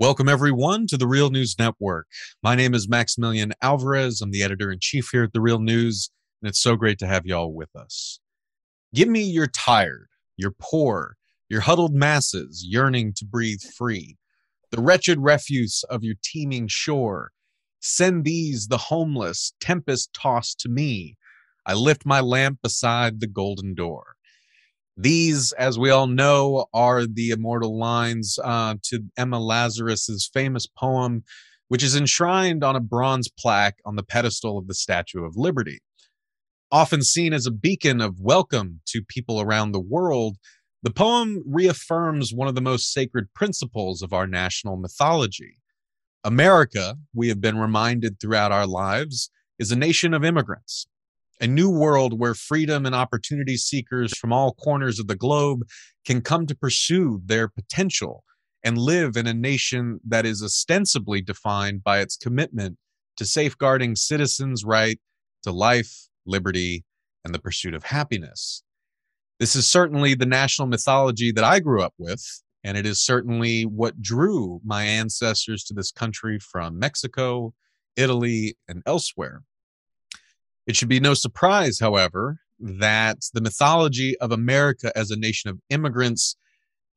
Welcome, everyone, to the Real News Network. My name is Maximillian Alvarez. I'm the editor in chief here at the Real News, and it's so great to have y'all with us. Give me your tired, your poor, your huddled masses yearning to breathe free, the wretched refuse of your teeming shore. Send these, the homeless, tempest tossed to me. I lift my lamp beside the golden door. These, as we all know, are the immortal lines uh, to Emma Lazarus's famous poem, which is enshrined on a bronze plaque on the pedestal of the Statue of Liberty. Often seen as a beacon of welcome to people around the world, the poem reaffirms one of the most sacred principles of our national mythology. America, we have been reminded throughout our lives, is a nation of immigrants, a new world where freedom and opportunity seekers from all corners of the globe can come to pursue their potential and live in a nation that is ostensibly defined by its commitment to safeguarding citizens' right to life, liberty, and the pursuit of happiness. This is certainly the national mythology that I grew up with, and it is certainly what drew my ancestors to this country from Mexico, Italy, and elsewhere. It should be no surprise, however, that the mythology of America as a nation of immigrants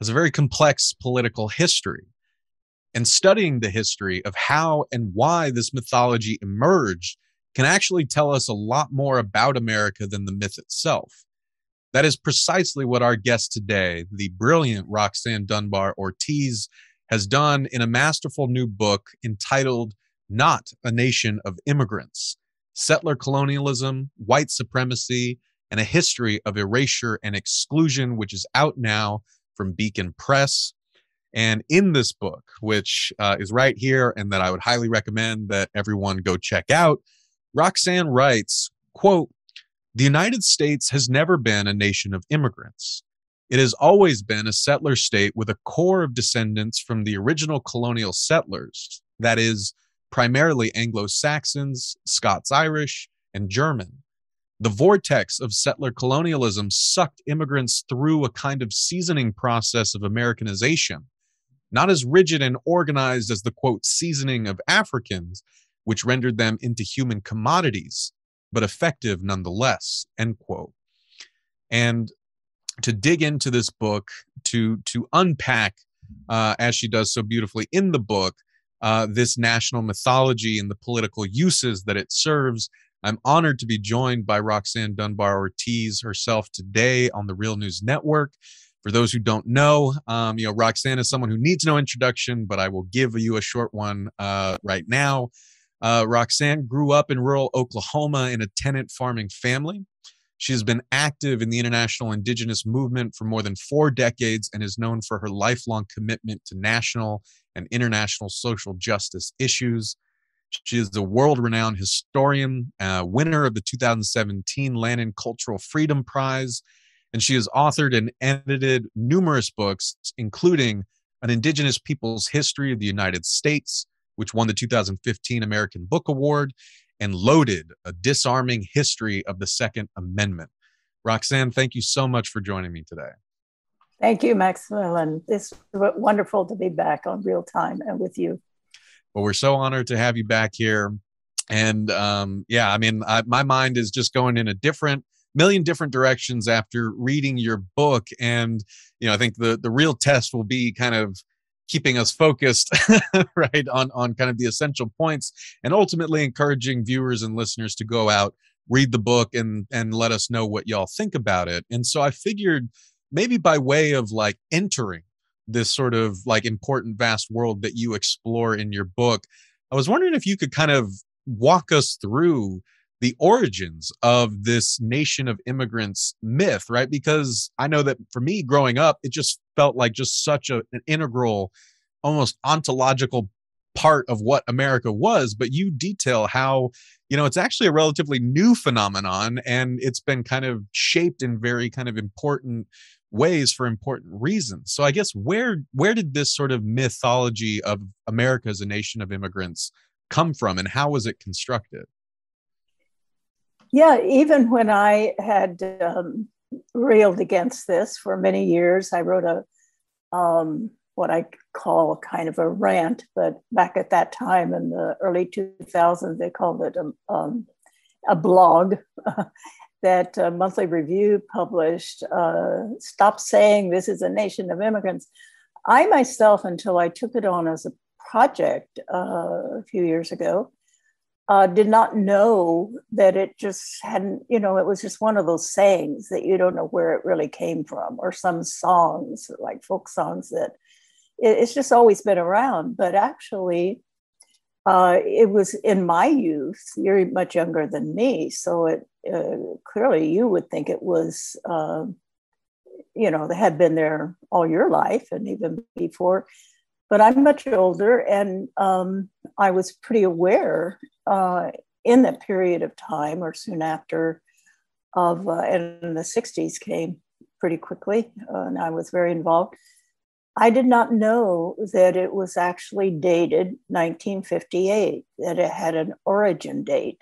has a very complex political history. And studying the history of how and why this mythology emerged can actually tell us a lot more about America than the myth itself. That is precisely what our guest today, the brilliant Roxanne Dunbar Ortiz, has done in a masterful new book entitled Not a Nation of Immigrants settler colonialism, white supremacy, and a history of erasure and exclusion, which is out now from Beacon Press. And in this book, which uh, is right here and that I would highly recommend that everyone go check out, Roxanne writes, quote, the United States has never been a nation of immigrants. It has always been a settler state with a core of descendants from the original colonial settlers, that is, primarily Anglo Saxons, Scots Irish, and German. The vortex of settler colonialism sucked immigrants through a kind of seasoning process of Americanization, not as rigid and organized as the quote seasoning of Africans, which rendered them into human commodities, but effective nonetheless, end quote. And to dig into this book, to to unpack, uh, as she does so beautifully in the book, uh, this national mythology and the political uses that it serves. I'm honored to be joined by Roxanne Dunbar Ortiz herself today on the Real News Network. For those who don't know, um, you know Roxanne is someone who needs no introduction, but I will give you a short one uh, right now. Uh, Roxanne grew up in rural Oklahoma in a tenant farming family. She has been active in the international indigenous movement for more than four decades and is known for her lifelong commitment to national and international social justice issues. She is a world renowned historian, uh, winner of the 2017 Lannan Cultural Freedom Prize, and she has authored and edited numerous books, including An Indigenous People's History of the United States, which won the 2015 American Book Award, and Loaded, A Disarming History of the Second Amendment. Roxanne, thank you so much for joining me today. Thank you, Maximillian. It's wonderful to be back on real time and with you. Well, we're so honored to have you back here. And um, yeah, I mean, I, my mind is just going in a different million different directions after reading your book. And you know, I think the the real test will be kind of keeping us focused right on on kind of the essential points and ultimately encouraging viewers and listeners to go out read the book and and let us know what y'all think about it and so i figured maybe by way of like entering this sort of like important vast world that you explore in your book i was wondering if you could kind of walk us through the origins of this nation of immigrants myth right? Because i know that for me growing up it just felt like just such a, an integral almost ontological part of what America was, but you detail how, you know, it's actually a relatively new phenomenon and it's been kind of shaped in very kind of important ways for important reasons. So I guess where where did this sort of mythology of America as a nation of immigrants come from and how was it constructed? Yeah, even when I had um, railed against this for many years, I wrote a um, what I call kind of a rant, but back at that time in the early 2000s, they called it a, um, a blog that uh, Monthly Review published. Uh, Stop saying this is a nation of immigrants. I myself, until I took it on as a project uh, a few years ago, uh, did not know that it just hadn't, you know, it was just one of those sayings that you don't know where it really came from, or some songs like folk songs that it's just always been around. But actually, uh, it was in my youth. You're much younger than me, so it uh, clearly you would think it was, uh, you know, had been there all your life and even before but I'm much older, and um, I was pretty aware uh, in that period of time, or soon after, of uh, and the '60s came pretty quickly, uh, and I was very involved. I did not know that it was actually dated 1958, that it had an origin date,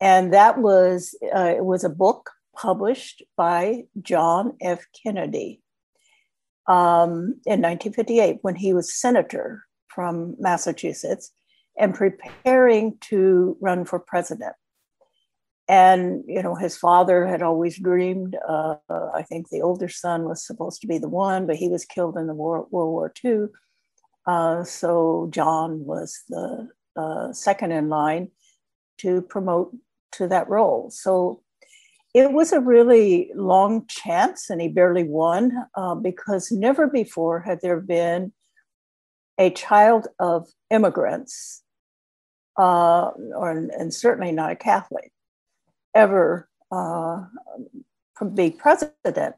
and that was uh, it was a book published by John F. Kennedy um, in 1958 when he was senator from Massachusetts and preparing to run for president. And you know, his father had always dreamed. Uh, I think the older son was supposed to be the one, but he was killed in the war, World War II. Uh, so John was the uh, second in line to promote to that role. So it was a really long chance, and he barely won uh, because never before had there been a child of immigrants, uh, or and certainly not a Catholic, ever uh, be president,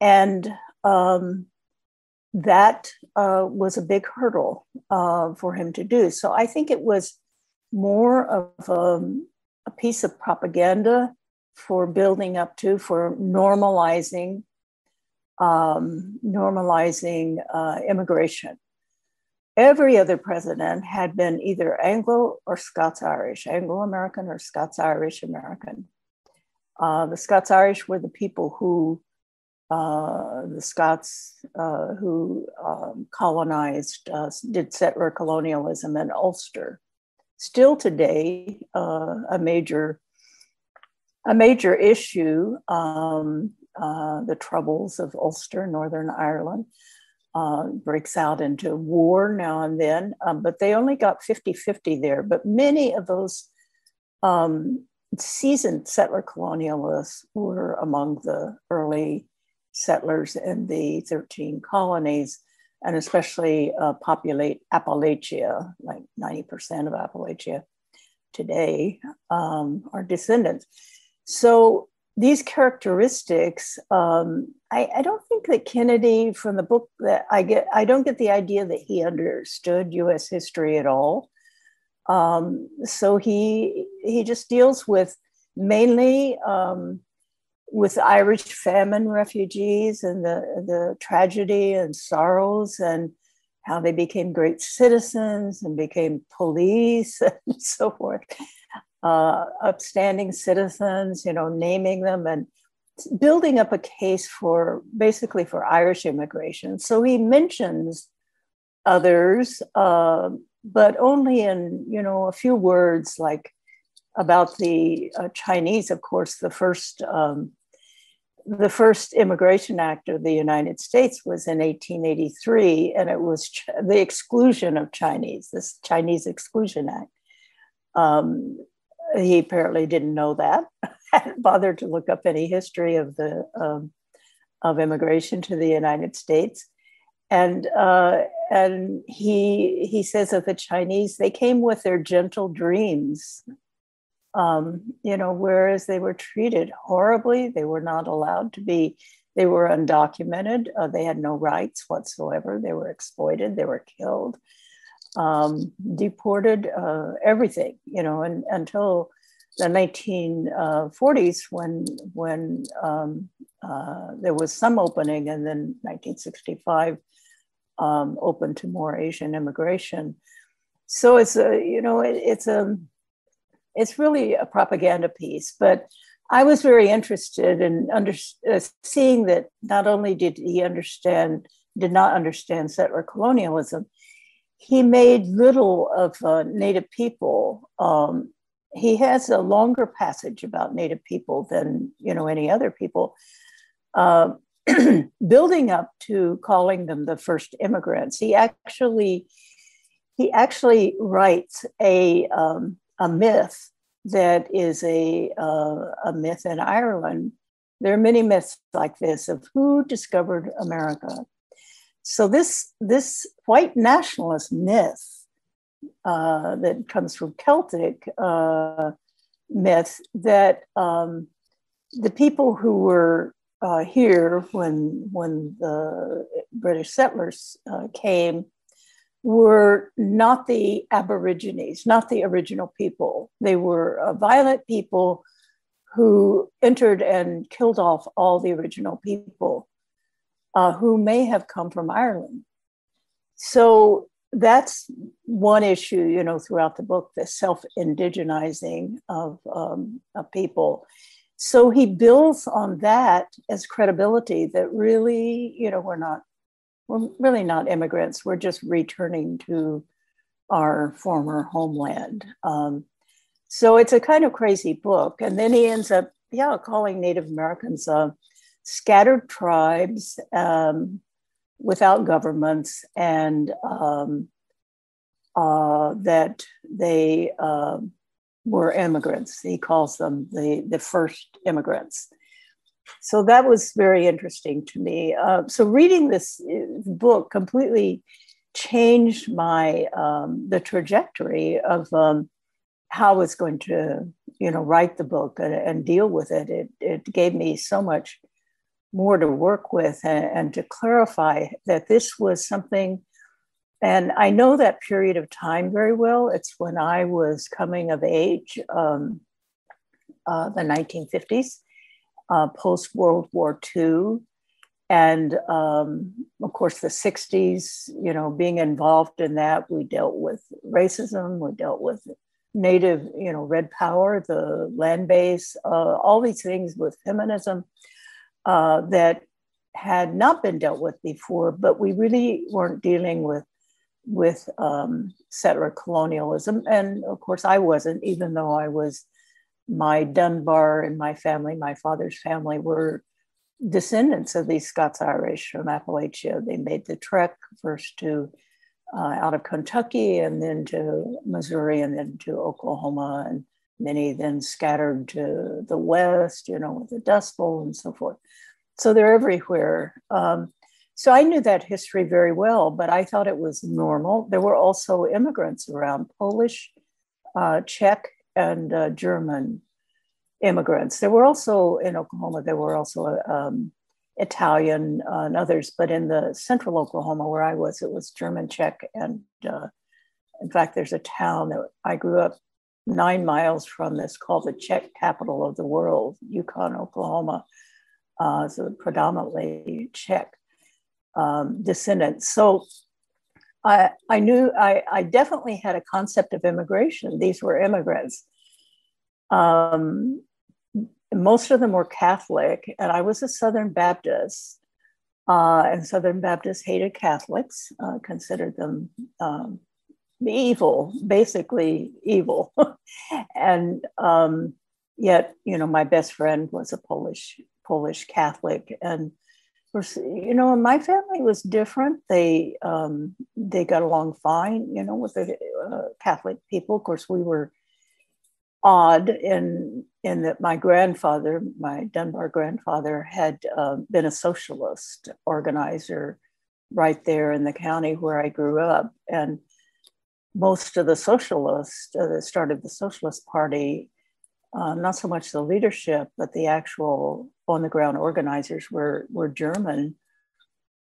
and um, that uh, was a big hurdle uh, for him to do. So I think it was more of um, a piece of propaganda for building up to, for normalizing, um, normalizing uh, immigration. Every other president had been either Anglo or Scots Irish, Anglo American or Scots Irish American. Uh, the Scots Irish were the people who, uh, the Scots uh, who um, colonized, uh, did settler colonialism in Ulster. Still today, uh, a major a major issue, um, uh, the troubles of Ulster, Northern Ireland, uh, breaks out into war now and then, um, but they only got 50 50 there. But many of those um, seasoned settler colonialists were among the early settlers in the 13 colonies, and especially uh, populate Appalachia, like 90% of Appalachia today um, are descendants. So these characteristics, um, I, I, don't think that Kennedy, from the book that I get, I don't get the idea that he understood U.S. history at all. Um, so he he just deals with mainly um, with Irish famine refugees and the the tragedy and sorrows and how they became great citizens and became police and so forth uh, upstanding citizens, you know, naming them and building up a case for basically for Irish immigration. So he mentions others, uh, but only in, you know, a few words like about the uh, Chinese, of course, the first. Um, the first Immigration Act of the United States was in 1883, and it was ch- the exclusion of Chinese, this Chinese Exclusion Act. Um, he apparently didn't know that. hadn't bothered to look up any history of the um, of immigration to the United States, and uh, and he he says of the Chinese, they came with their gentle dreams. Um, you know, whereas they were treated horribly, they were not allowed to be. They were undocumented. Uh, they had no rights whatsoever. They were exploited. They were killed um, deported, uh, everything, you know, and, until the 1940s when, when um, uh, there was some opening and then 1965 um, opened to more Asian immigration. So it's a, you know, it, it's a, it's really a propaganda piece, but I was very interested in under, uh, seeing that not only did he understand did not understand settler colonialism, he made little of uh, Native people. Um, he has a longer passage about Native people than you know any other people, uh, building up to calling them the first immigrants. He actually he actually writes a um, a myth that is a uh, a myth in Ireland. There are many myths like this of who discovered America. So this this white nationalist myth uh, that comes from Celtic uh, myth that um, the people who were uh, here when when the British settlers uh, came were not the Aborigines, not the original people. They were uh, violent people who entered and killed off all the original people uh, who may have come from Ireland. So that's one issue, you know, throughout the book, the self-indigenizing of, um, of people. So he builds on that as credibility that really, you know, we're not we're really not immigrants. We're just returning to our former homeland. Um, so it's a kind of crazy book. And then he ends up, yeah, calling Native Americans scattered tribes um, without governments and um, uh, that they uh, were immigrants. He calls them the, the first immigrants so that was very interesting to me. Uh, so reading this uh, book completely changed my um, the trajectory of um, how I was going to, you know, write the book and, and, deal with it. It it gave me so much more to work with and, and to clarify that this was something. And I know that period of time very well. It's when I was coming of age, um, uh, the 1950s uh, post World War II. And um, of course, the 60s, you know, being involved in that, we dealt with racism, we dealt with native, you know, red power, the land base, uh, all these things with feminism uh, that had not been dealt with before, but we really weren't dealing with with um, settler colonialism. And of course, I wasn't, even though I was my Dunbar and my family, my father's family, were descendants of these Scots Irish from Appalachia. They made the trek first to uh, out of Kentucky and then to Missouri and then to Oklahoma. And many then scattered to the west, you know, with the Dust Bowl and so forth. So they're everywhere. Um, so I knew that history very well, but I thought it was normal. There were also immigrants around, Polish, uh, Czech, and uh, German immigrants. There were also in Oklahoma, there were also um, Italian uh, and others, but in the central Oklahoma where I was, it was German, Czech, and uh, in fact, there's a town that I grew up nine miles from this called the Czech capital of the world, Yukon, Oklahoma. Uh, so predominantly Czech um, descendants. So I, I knew I, I definitely had a concept of immigration. These were immigrants. Um, most of them were Catholic, and I was a Southern Baptist. Uh, and Southern Baptists hated Catholics, uh, considered them um, evil, basically evil. and um, yet, you know, my best friend was a Polish Polish Catholic, and you know, my family was different. They um, they got along fine, you know, with the uh, Catholic people. Of course, we were odd in in that my grandfather, my Dunbar grandfather, had uh, been a socialist organizer right there in the county where I grew up, and most of the socialists uh, that started the Socialist Party uh, not so much the leadership, but the actual on the ground organizers were, were German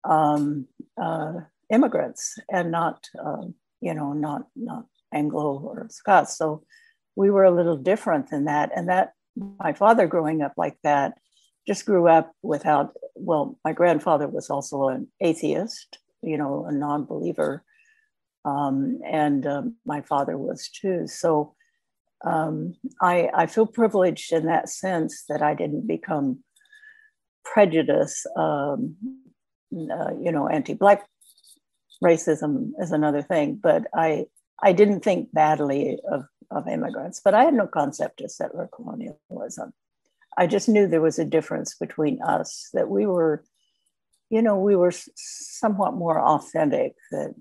um, uh, immigrants and not, uh, you know, not, not Anglo or Scots. So we were a little different than that. And that my father growing up like that just grew up without, well, my grandfather was also an atheist, you know, a non believer. Um, and um, my father was too. So um, I, I feel privileged in that sense that I didn't become prejudiced um, uh, you know, anti-black racism is another thing. But I I didn't think badly of of immigrants, but I had no concept of settler colonialism. I just knew there was a difference between us that we were, you know, we were somewhat more authentic. That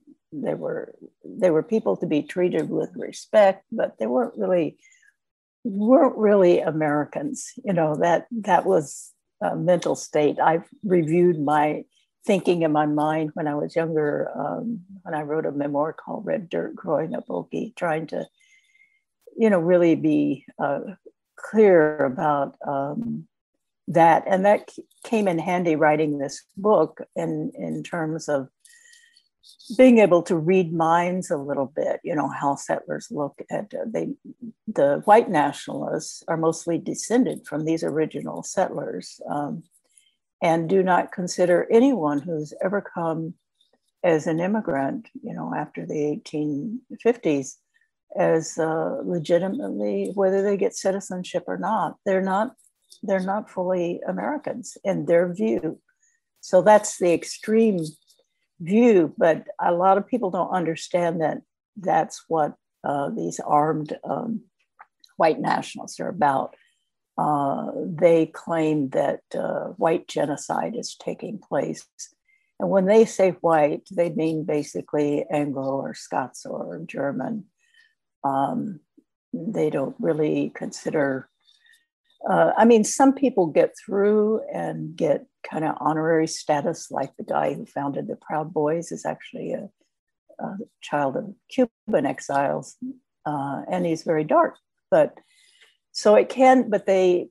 they were they were people to be treated with respect, but they weren't really weren't really Americans. You know that that was a mental state. I've reviewed my thinking in my mind when I was younger, um, when I wrote a memoir called Red Dirt Growing Up Okie, trying to, you know, really be uh, clear about um, that. And that came in handy writing this book in, in terms of being able to read minds a little bit, you know, how settlers look at uh, they, the white nationalists are mostly descended from these original settlers. Um, and do not consider anyone who's ever come as an immigrant, you know, after the 1850s as uh, legitimately, whether they get citizenship or not, they're not, they're not fully Americans in their view. So that's the extreme view, but a lot of people don't understand that that's what uh, these armed um, white nationalists are about. Uh, they claim that uh, white genocide is taking place. And when they say white, they mean basically Anglo or Scots or German. Um, they don't really consider, uh, I mean, some people get through and get kind of honorary status, like the guy who founded the Proud Boys is actually a, a child of Cuban exiles, uh, and he's very dark. But so it can but they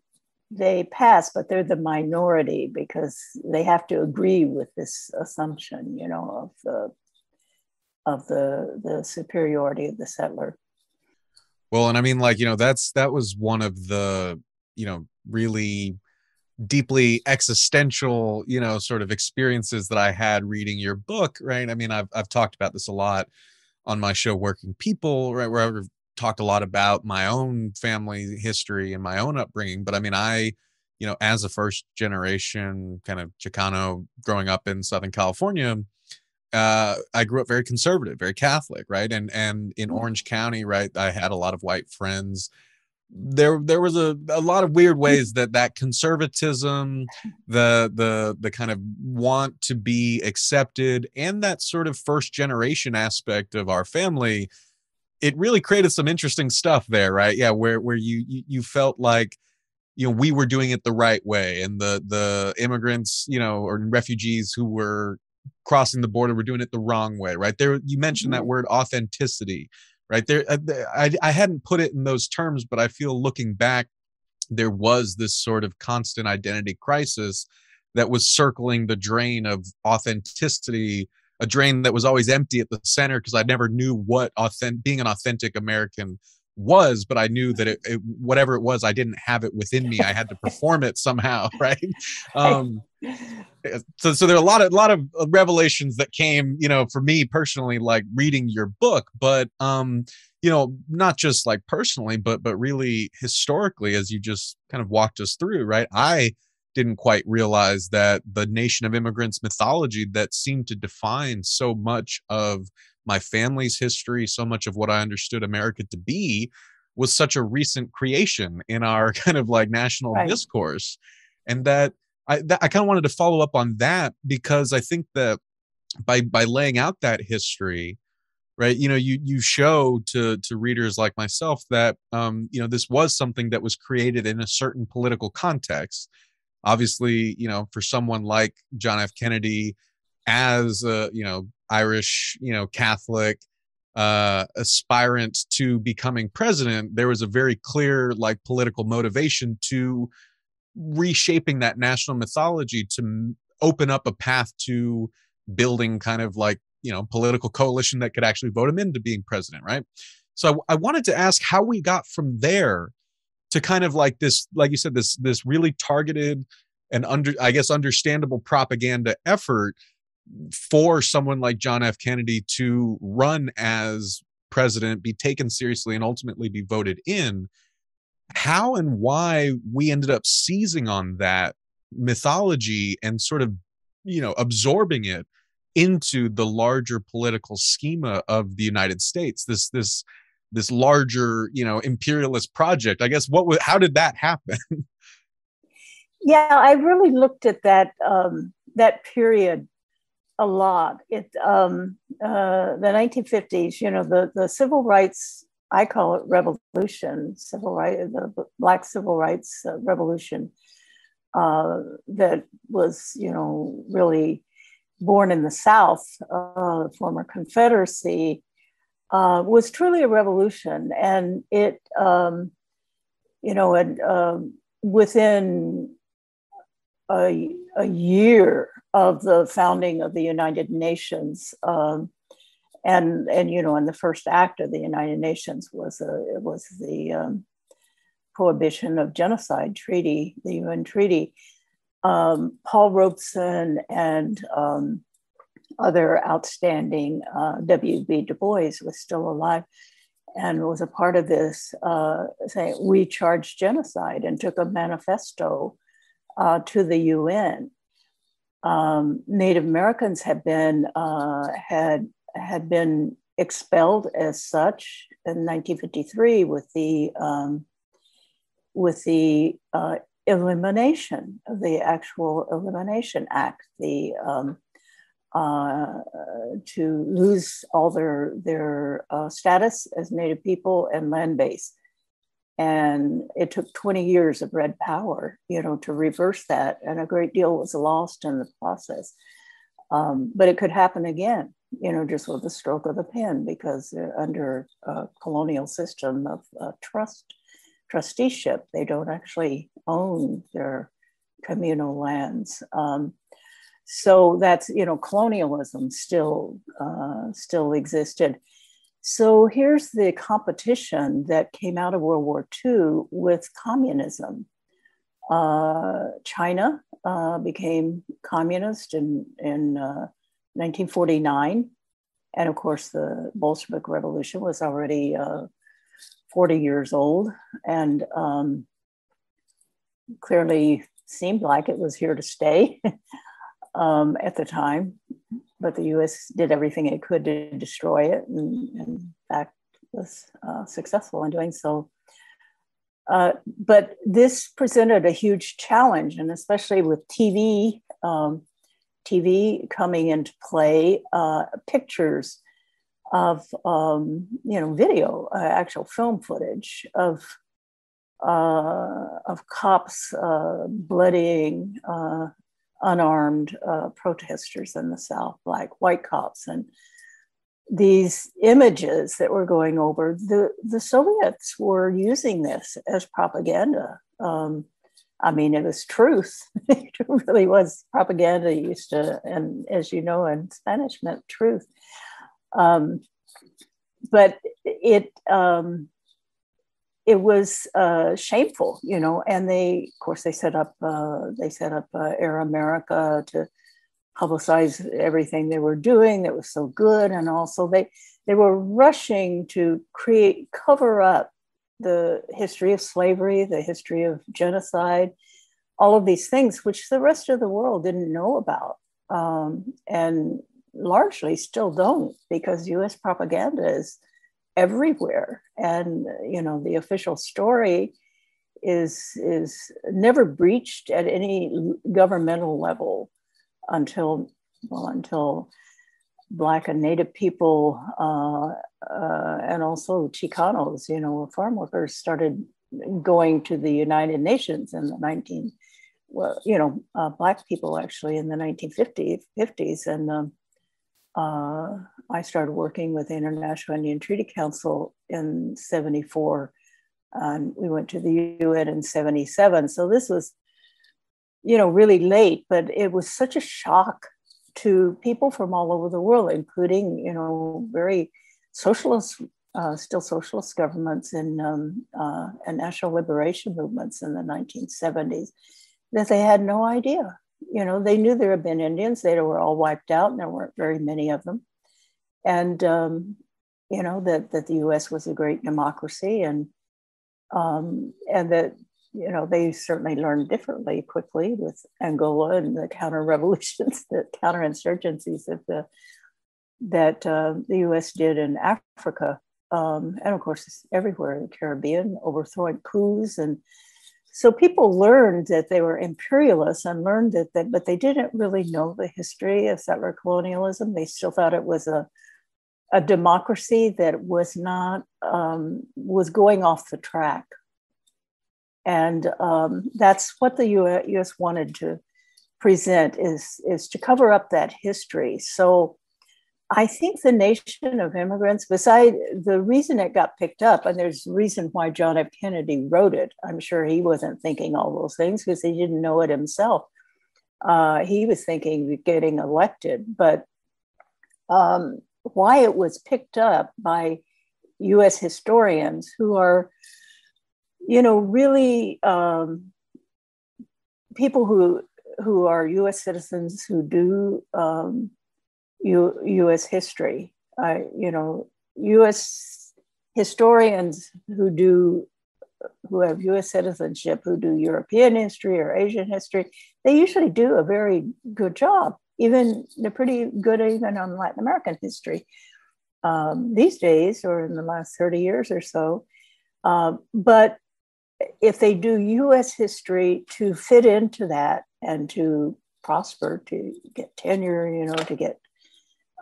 they pass but they're the minority because they have to agree with this assumption you know of the of the the superiority of the settler well and i mean like you know that's that was one of the you know really deeply existential you know sort of experiences that i had reading your book right i mean i've, I've talked about this a lot on my show working people right where i've talked a lot about my own family history and my own upbringing but i mean i you know as a first generation kind of chicano growing up in southern california uh, I grew up very conservative, very Catholic, right? And and in mm. Orange County, right, I had a lot of white friends. There there was a, a lot of weird mm. ways that that conservatism, the the the kind of want to be accepted, and that sort of first generation aspect of our family it really created some interesting stuff there, right? Yeah, where where you you, you felt like you know we were doing it the right way and the the immigrants you know or refugees who were crossing the border were doing it the wrong way right there you mentioned that mm-hmm. word authenticity right? There uh, I, I hadn't put it in those terms but i feel looking back there was this sort of constant identity crisis that was circling the drain of authenticity a drain that was always empty at the center because I never knew what authentic being an authentic American was, but I knew that it, it, whatever it was, I didn't have it within me. I had to perform it somehow, right? Um, so, so there are a lot of a lot of revelations that came, you know, for me personally, like reading your book, but um, you know, not just like personally, but but really historically, as you just kind of walked us through, right? I didn't quite realize that the nation of immigrants mythology that seemed to define so much of my family's history, so much of what I understood America to be, was such a recent creation in our kind of like national right. discourse. And that I, that, I kind of wanted to follow up on that because I think that by by laying out that history, right you know you you show to to readers like myself that um you know this was something that was created in a certain political context obviously you know for someone like john f kennedy as a you know irish you know catholic uh aspirant to becoming president there was a very clear like political motivation to reshaping that national mythology to open up a path to building kind of like you know political coalition that could actually vote him into being president right? So I, I wanted to ask how we got from there to kind of like this like you said this this really targeted and under i guess understandable propaganda effort for someone like john f kennedy to run as president be taken seriously and ultimately be voted in how and why we ended up seizing on that mythology and sort of you know absorbing it into the larger political schema of the United States. This this this larger you know imperialist project. I guess what how did that happen? yeah, I really looked at that um, that period a lot. It um, uh, the 1950s. You know the the civil rights. I call it revolution, civil right, the Black civil rights uh, revolution uh, that was, you know, really born in the South, uh, former Confederacy, uh, was truly a revolution. And it, um, you know, and, um, within a, a, year of the founding of the United Nations, um, and and you know, and the first act of the United Nations was a, was the um, prohibition of genocide treaty, the UN treaty. Um, Paul Robeson and um, other outstanding, uh, W.B. Du Bois was still alive and was a part of this, uh, saying we charge genocide and took a manifesto uh, to the UN. Um, Native Americans had been uh, had had been expelled as such in 1953 with the um, with the uh, elimination of the actual Elimination Act, the um, uh, to lose all their their uh, status as Native people and land base. And it took 20 years of red power, you know, to reverse that, and a great deal was lost in the process. Um, but it could happen again, you know, just with a stroke of the pen, because under a colonial system of uh, trust trusteeship. They don't actually own their communal lands. Um, so that's you know colonialism still uh, still existed. So here's the competition that came out of World War II with communism. Uh, China uh, became communist in, in 1949. Uh, and of course, the Bolshevik Revolution was already uh, 40 years old and um, clearly seemed like it was here to stay um, at the time. But the US did everything it could to destroy it and, in fact was uh, successful in doing so. Uh, but this presented a huge challenge, and especially with TV, um, TV coming into play, uh, pictures of um, you know video, uh, actual film footage of uh, of cops uh, bloodying unarmed uh, protesters in the South, like white cops, and these images that were going over. The the Soviets were using this as propaganda. Um, I mean, it was truth. it really was propaganda used to, and as you know, in Spanish meant truth. Um, but it um, it was uh, shameful, you know. And they, of course, they set up uh, they set up uh, Air America to publicize everything they were doing that was so good, and also they they were rushing to create cover up the history of slavery, the history of genocide, all of these things which the rest of the world didn't know about. Um, and largely still don't because US propaganda is everywhere. And you know the official story is is never breached at any governmental level until well until black and native people uh, uh, and also chicanos you know farm workers started going to the united nations in the 19 well you know uh, black people actually in the 1950s 50s and um, uh, I started working with the International Indian Treaty Council in 74. And we went to the UN in 77. So this was, you know, really late, but it was such a shock to people from all over the world, including, you know, very socialist, uh, still socialist governments and, um, uh, and national liberation movements in the 1970s, that they had no idea you know, they knew there had been Indians. They were all wiped out, and there weren't very many of them. And um, you know that that the U.S. was a great democracy, and um, and that you know, they certainly learned differently quickly with Angola and the counter revolutions, the counterinsurgencies that the that uh, the U.S. did in Africa, um, and of course everywhere in the Caribbean, overthrowing coups, and so people learned that they were imperialists and learned that, that, but they didn't really know the history of settler colonialism. They still thought it was a a democracy that was not um, was going off the track and um, that's what the U.S. wanted to present is is to cover up that history. So I think the nation of immigrants, beside the reason it got picked up, and there's reason why John F. Kennedy wrote it. I'm sure he wasn't thinking all those things because he didn't know it himself. Uh, he was thinking getting elected, but um, why it was picked up by U.S. historians who are you know, really um, people who who are U.S. citizens who do um, U, U.S. history. You know, U.S. historians who do who have U.S. citizenship, who do European history or Asian history, they usually do a very good job. Even they're pretty good even on Latin American history um, these days, or in the last thirty years or so. Uh, but if they do US history to fit into that and to prosper, to get tenure, you know, to get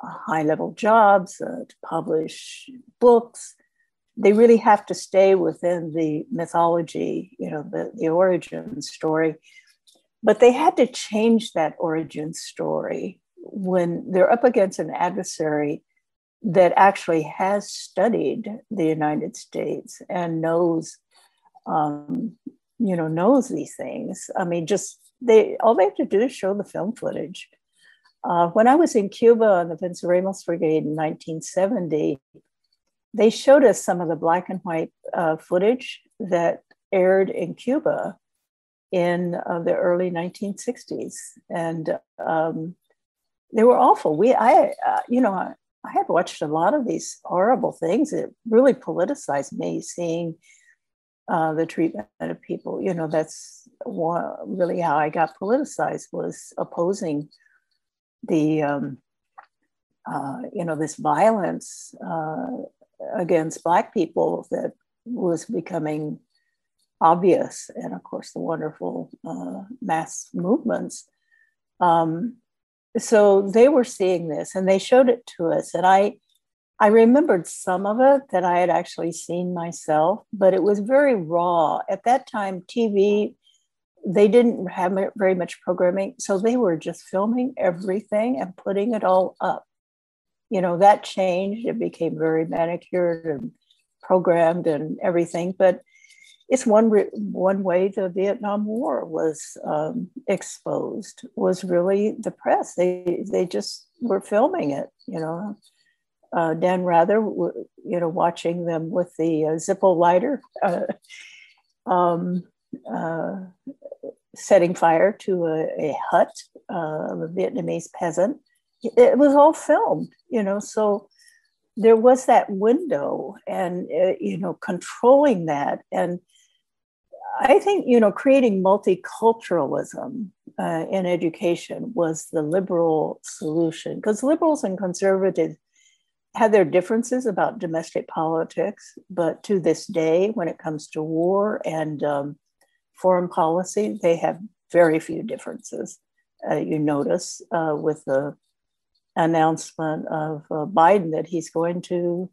high level jobs, uh, to publish books, they really have to stay within the mythology, you know, the, the origin story. But they had to change that origin story when they're up against an adversary that actually has studied the United States and knows um, you know, knows these things. I mean, just they all they have to do is show the film footage. Uh, when I was in Cuba on the Venceremos Brigade in 1970, they showed us some of the black and white uh, footage that aired in Cuba in uh, the early 1960s, and um, they were awful. We, I, uh, you know, I, I had watched a lot of these horrible things. It really politicized me seeing uh, the treatment of people. You know, that's one, really how I got politicized was opposing the, um, uh, you know, this violence uh, against Black people that was becoming obvious, and of course the wonderful uh, mass movements. Um, so they were seeing this, and they showed it to us, and I I remembered some of it that I had actually seen myself, but it was very raw. At that time, TV, they didn't have very much programming. So they were just filming everything and putting it all up. You know, that changed. It became very manicured and programmed and everything. But it's one, one way the Vietnam War was um, exposed was really the press. They, they just were filming it, you know uh, Dan Rather, you know, watching them with the uh, Zippo lighter, uh, um, uh, setting fire to a, a hut uh, of a Vietnamese peasant. It was all filmed, you know, so there was that window and, uh, you know, controlling that. And I think, you know, creating multiculturalism in education was the liberal solution because liberals and conservatives had their differences about domestic politics, but to this day, when it comes to war and um, foreign policy, they have very few differences. Uh, you notice uh, with the announcement of uh, Biden that he's going to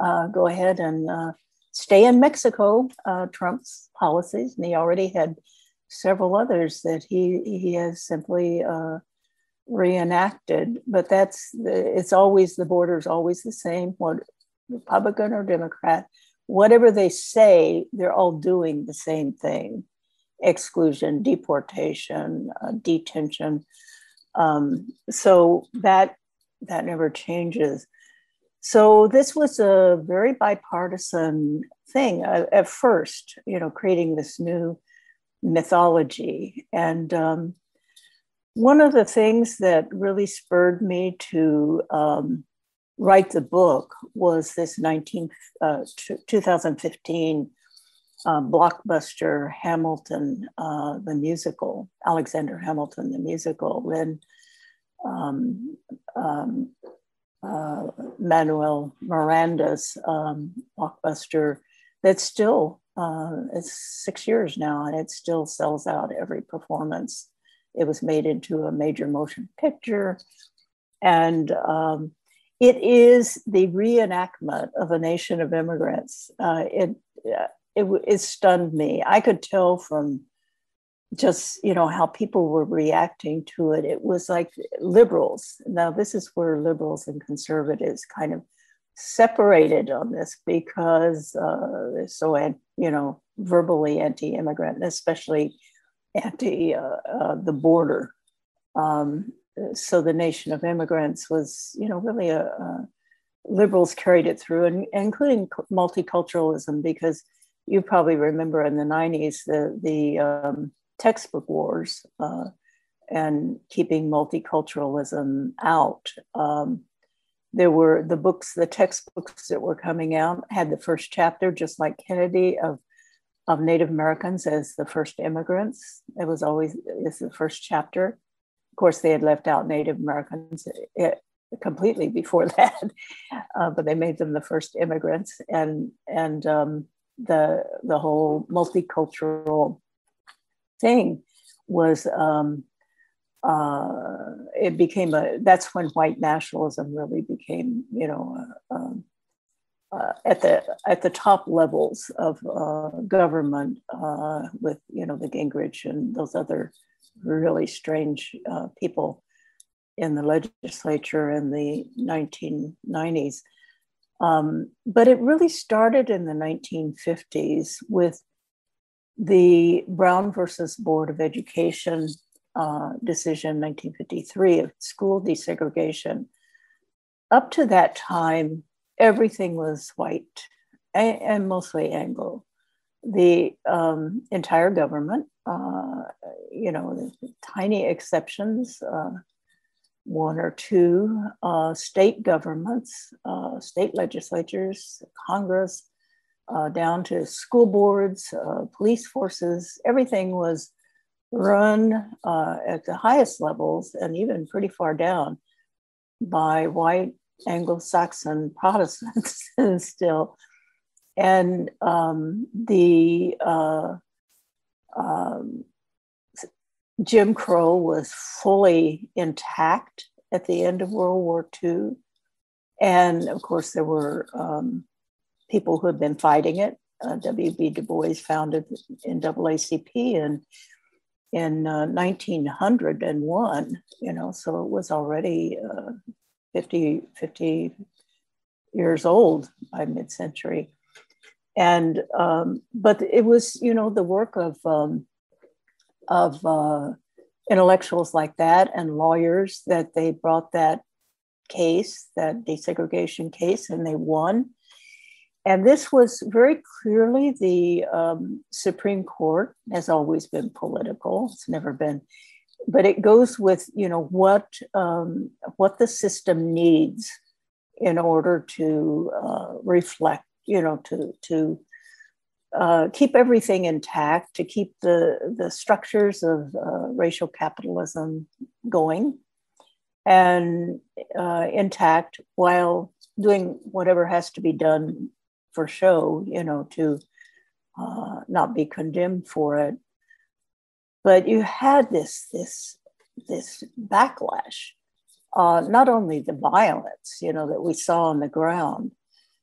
uh, go ahead and uh, stay in Mexico, uh, Trump's policies, and he already had several others that he he has simply reenacted, but that's it's always the border is always the same. What Republican or Democrat, whatever they say, they're all doing the same thing: exclusion, deportation, uh, detention. Um, so that that never changes. So this was a very bipartisan thing uh, at first, you know, creating this new mythology and. Um, one of the things that really spurred me to um, write the book was this 19, uh, 2015 uh, blockbuster Hamilton, uh, the musical, Alexander Hamilton, the musical, then um, um, uh, Manuel Miranda's um, blockbuster that's still, uh, it's six years now and it still sells out every performance. It was made into a major motion picture. And um, it is the reenactment of a nation of immigrants. Uh, it, uh, it, it stunned me. I could tell from just you know how people were reacting to it. It was like liberals. Now this is where liberals and conservatives kind of separated on this because uh, they're so you know verbally anti-immigrant, especially anti uh, uh, the border. Um, so the nation of immigrants was, you know, really a, a liberals carried it through, and, including multiculturalism, because you probably remember in the 90s the, the um, textbook wars uh, and keeping multiculturalism out. Um, there were the books, the textbooks that were coming out had the first chapter, just like Kennedy, of, of Native Americans as the first immigrants. It was always is the first chapter. Of course, they had left out Native Americans eh, completely before that, uh, but they made them the first immigrants, and and um, the the whole multicultural thing was um, uh, it became a that's when white nationalism really became you know uh, um, uh, at the at the top levels of uh, government uh, with you know the Gingrich and those other really strange uh, people in the legislature in the 1990s. Um, but it really started in the 1950s with the Brown versus Board of Education uh, decision, 1953, of school desegregation. Up to that time, everything was white and, and mostly Anglo. The um, entire government uh, you know, tiny exceptions, uh, one or two uh, state governments, uh, state legislatures, Congress, uh, down to school boards, uh, police forces, everything was run at the highest levels and even pretty far down by white Anglo-Saxon Protestants still. And um, the um, Jim Crow was fully intact at the end of World War II. And of course, there were um, people who had been fighting it. Uh, W.B. Du Bois founded NAACP in, in uh, 1901, you know, so it was already uh, 50, 50 years old by mid century and um, but it was you know the work of um, of uh, intellectuals like that and lawyers that they brought that case that desegregation case and they won. And this was very clearly the um, supreme court has always been political. It's never been but it goes with you know what um, what the system needs in order to uh, reflect you know, to to uh, keep everything intact, to keep the the structures of uh, racial capitalism going and uh, intact while doing whatever has to be done for show, you know, to uh, not be condemned for it. But you had this this this backlash, uh, not only the violence, you know, that we saw on the ground,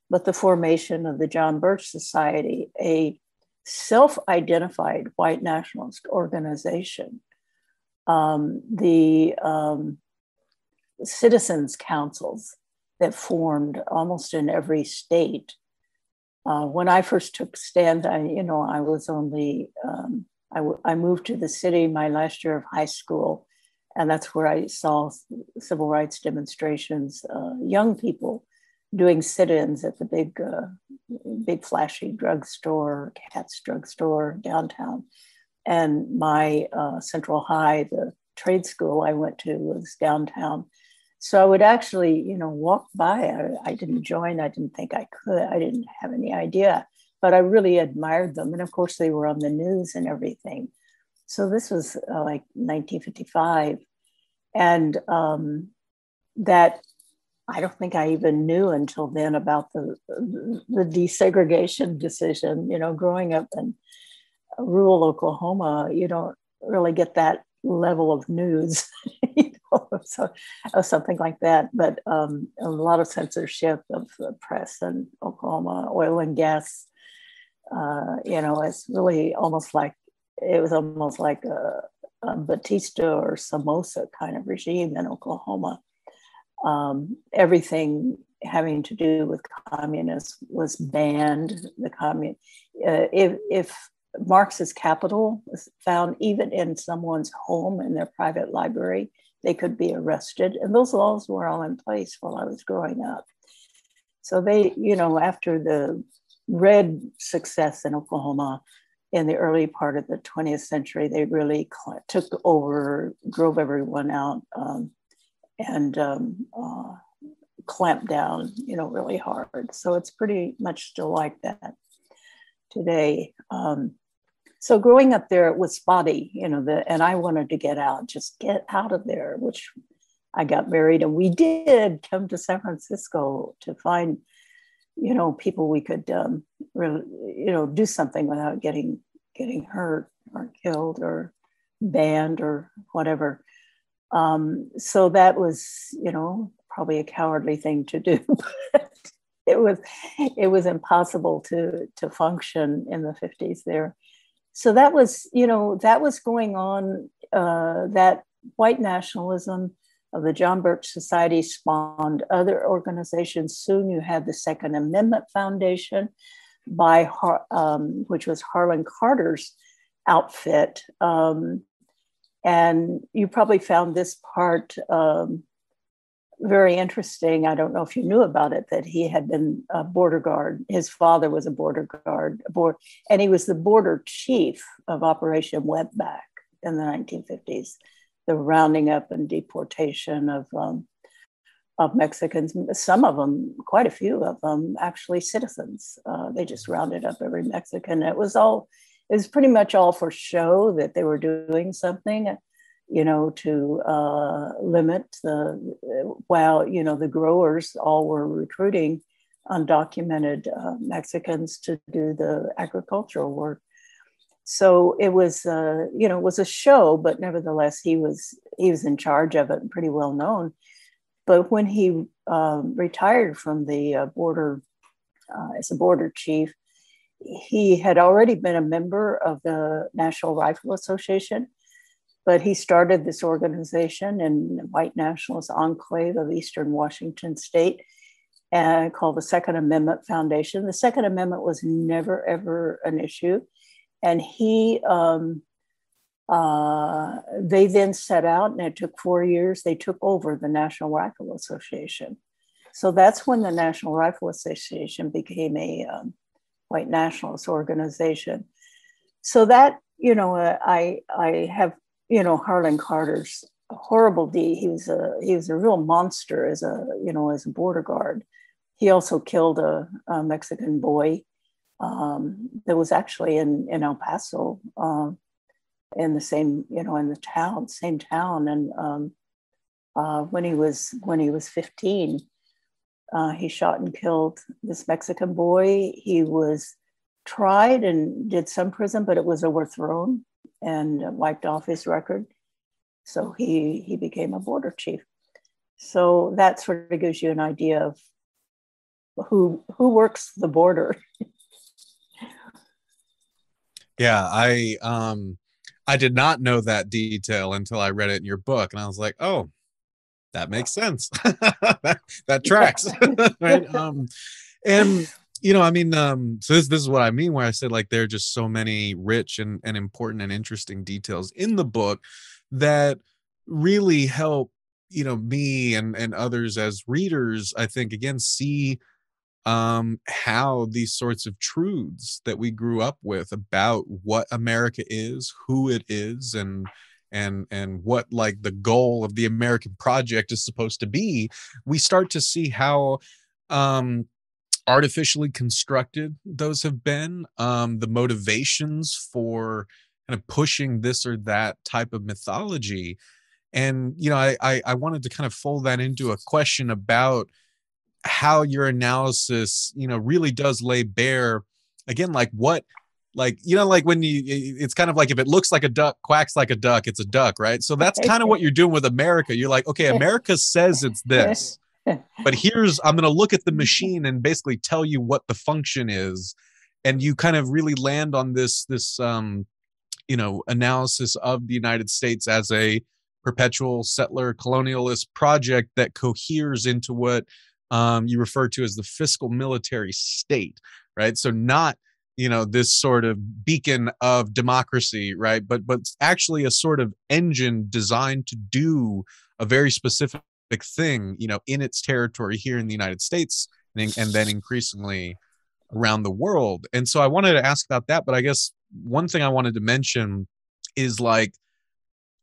but the formation of the John Birch Society, a self identified white nationalist organization. Um, the um, citizens' councils that formed almost in every state. Uh, when I first took stand, I, you know, I was only, um, I, w- I moved to the city my last year of high school, and that's where I saw civil rights demonstrations, uh, young people doing sit-ins at the big, uh, big flashy drugstore, Katz drugstore downtown. And my uh, Central High, the trade school I went to, was downtown. So I would actually, you know, walk by. I, I, didn't join. I didn't think I could. I didn't have any idea but I really admired them. And of course, they were on the news and everything. So this was uh, like 1955. And um, that I don't think I even knew until then about the, the desegregation decision. You know, growing up in rural Oklahoma, you don't really get that level of news. you know, so something like that. But um, a lot of censorship of the press in Oklahoma, oil and gas. Uh, you know, it's really almost like it was almost like a, a Batista or Somoza kind of regime in Oklahoma. Um, everything having to do with communists was banned. The commun, uh, if, if Marx's capital was found even in someone's home in their private library, they could be arrested. And those laws were all in place while I was growing up. So they, you know, after the red success in Oklahoma in the early part of the 20th century, they really took over, drove everyone out, um, and um, uh, clamped down, you know, really hard. So it's pretty much still like that today. Um, so growing up there, it was spotty, you know, the, and I wanted to get out, just get out of there, which I got married and we did come to San Francisco to find, you know, people we could um, really, you know, do something without getting getting hurt or killed or banned or whatever. Um, so that was, you know, probably a cowardly thing to do. it was it was impossible to to function in the 50s there so that was you know that was going on uh, that white nationalism of the john birch society spawned other organizations soon you had the second amendment foundation by Har- um, which was harlan carter's outfit um, and you probably found this part um, very interesting. I don't know if you knew about it that he had been a border guard. His father was a border guard, board, and he was the border chief of Operation Wetback in the 1950s, the rounding up and deportation of um, of Mexicans. Some of them, quite a few of them, actually citizens. Uh, they just rounded up every Mexican. It was all. It was pretty much all for show that they were doing something you know, to uh, limit the, while, you know, the growers all were recruiting undocumented uh, Mexicans to do the agricultural work. So it was, uh, you know, it was a show, but nevertheless, he was he was in charge of it and pretty well known. But when he um, retired from the uh, border uh, as a border chief, he had already been a member of the National Rifle Association but he started this organization in the white nationalist enclave of Eastern Washington State uh, called the Second Amendment Foundation. The Second Amendment was never, ever an issue. And he, um, uh, they then set out, and it took four years, they took over the National Rifle Association. So that's when the National Rifle Association became a um, white nationalist organization. So that, you know, uh, I, I have you know, Harlan Carter's horrible deed. He was a he was a real monster as a you know as a border guard. He also killed a, a Mexican boy um, that was actually in in El Paso, um, in the same you know in the town, same town. And um, uh, when he was when he was fifteen, uh, he shot and killed this Mexican boy. He was tried and did some prison, but it was overthrown and wiped off his record. So he, he became a border chief. So that sort of gives you an idea of who who works the border. yeah, I um I did not know that detail until I read it in your book, and I was like, oh, that makes sense. that, that tracks, right? Um, and you know, I mean, um, so this this is what I mean where I said like there are just so many rich and, and important and interesting details in the book that really help, you know, me and and others as readers, I think again, see um how these sorts of truths that we grew up with about what America is, who it is, and and and what like the goal of the American project is supposed to be, we start to see how um artificially constructed those have been, um, the motivations for kind of pushing this or that type of mythology. And you know, I, I, I wanted to kind of fold that into a question about how your analysis, you know, really does lay bare again, like what like you know like when you it's kind of like if it looks like a duck quacks like a duck it's a duck right? So that's kind of what you're doing with america. You're like okay america says it's this but here's i'm going to look at the machine and basically tell you what the function is. And you kind of really land on this this um you know analysis of the united states as a perpetual settler colonialist project that coheres into what um, you refer to as the fiscal military state right? So not you know this sort of beacon of democracy right? But but actually a sort of engine designed to do a very specific thing you know in its territory here in the united states and, and then increasingly around the world. And so i wanted to ask about that but i guess one thing i wanted to mention is like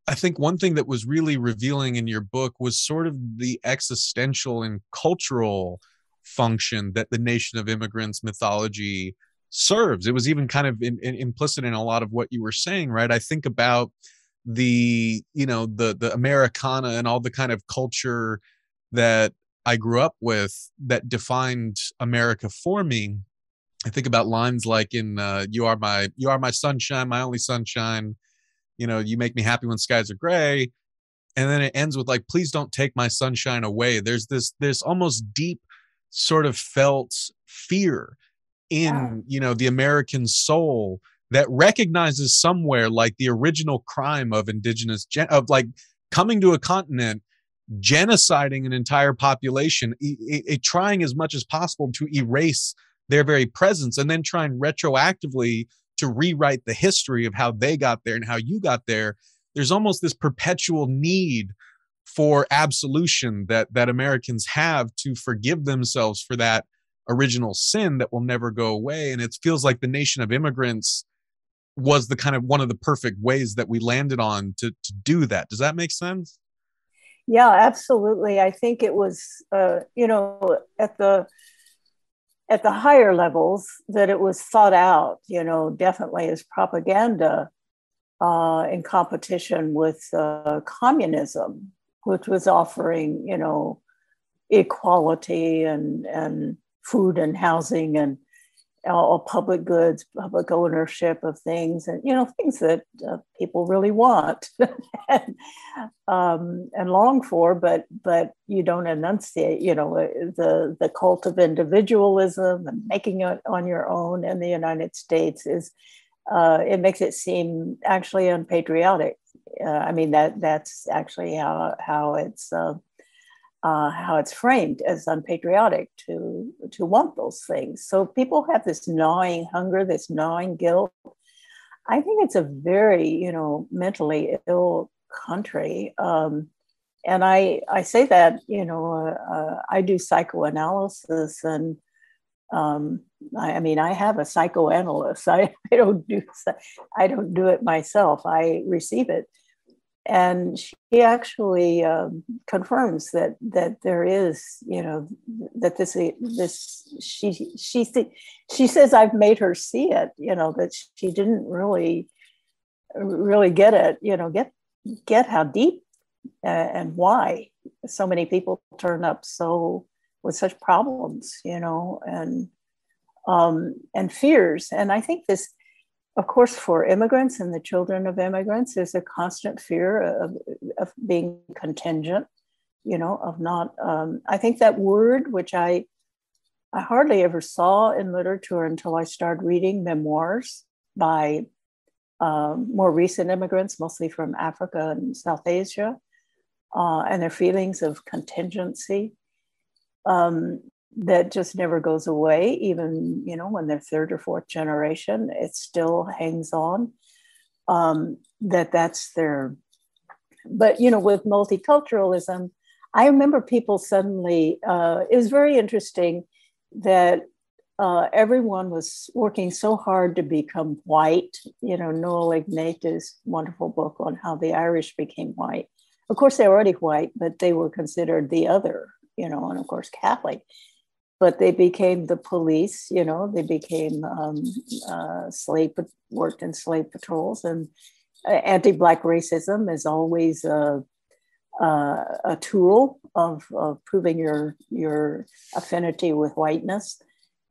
i think one thing that was really revealing in your book was sort of the existential and cultural function that the nation of immigrants mythology serves. It was even kind of in, in, implicit in a lot of what you were saying, right? I think about the you know the the Americana and all the kind of culture that I grew up with that defined America for me. I think about lines like in uh, "You are my you are my sunshine, my only sunshine." You know, you make me happy when skies are gray, and then it ends with like, "Please don't take my sunshine away." There's this this almost deep sort of felt fear in you know the american soul that recognizes somewhere like the original crime of indigenous gen- of like coming to a continent genociding an entire population trying as much as possible to erase their very presence and then trying retroactively to rewrite the history of how they got there and how you got there there's almost this perpetual need for absolution that that Americans have to forgive themselves for that original sin that will never go away. And it feels like the nation of immigrants was the kind of one of the perfect ways that we landed on to, to do that. Does that make sense? Yeah, absolutely. I think it was, uh, you know, at the at the higher levels that it was thought out, you know, definitely as propaganda uh, in competition with uh, communism, which was offering, you know, equality and and food and housing and all public goods, public ownership of things, and you know things that uh, people really want and, um, and, long for, but but you don't enunciate. You know uh, the the cult of individualism and making it on your own in the United States is uh, it makes it seem actually unpatriotic. Uh, I mean that that's actually how how it's uh, how it's framed as unpatriotic to to want those things. So people have this gnawing hunger, this gnawing guilt. I think it's a very you know mentally ill country, um, and I I say that you know uh, uh, I do psychoanalysis and. Um, I, I, mean, I have a psychoanalyst. I, I don't do I don't do it myself. I receive it, and she actually um, confirms that that there is you know that this this she she she says I've made her see it you know that she didn't really really get it you know get get how deep uh, and why so many people turn up so with such problems you know and um and fears. And I think this of course, for immigrants and the children of immigrants, there's a constant fear of, of being contingent, you know, of not. Um, I think that word, which I I hardly ever saw in literature until I started reading memoirs by um, more recent immigrants, mostly from Africa and South Asia, uh, and their feelings of contingency. Um, that just never goes away even you know when they're third or fourth generation it still hangs on um, that that's their but you know with multiculturalism i remember people suddenly uh, it was very interesting that uh, everyone was working so hard to become white you know Noel Ignatiev wonderful book on how the irish became white. Of course they're already white but they were considered the other you know and of course catholic but they became the police. You know, they became um, uh, slave worked in slave patrols, and uh, anti-black racism is always a, a, a tool of, of proving your your affinity with whiteness.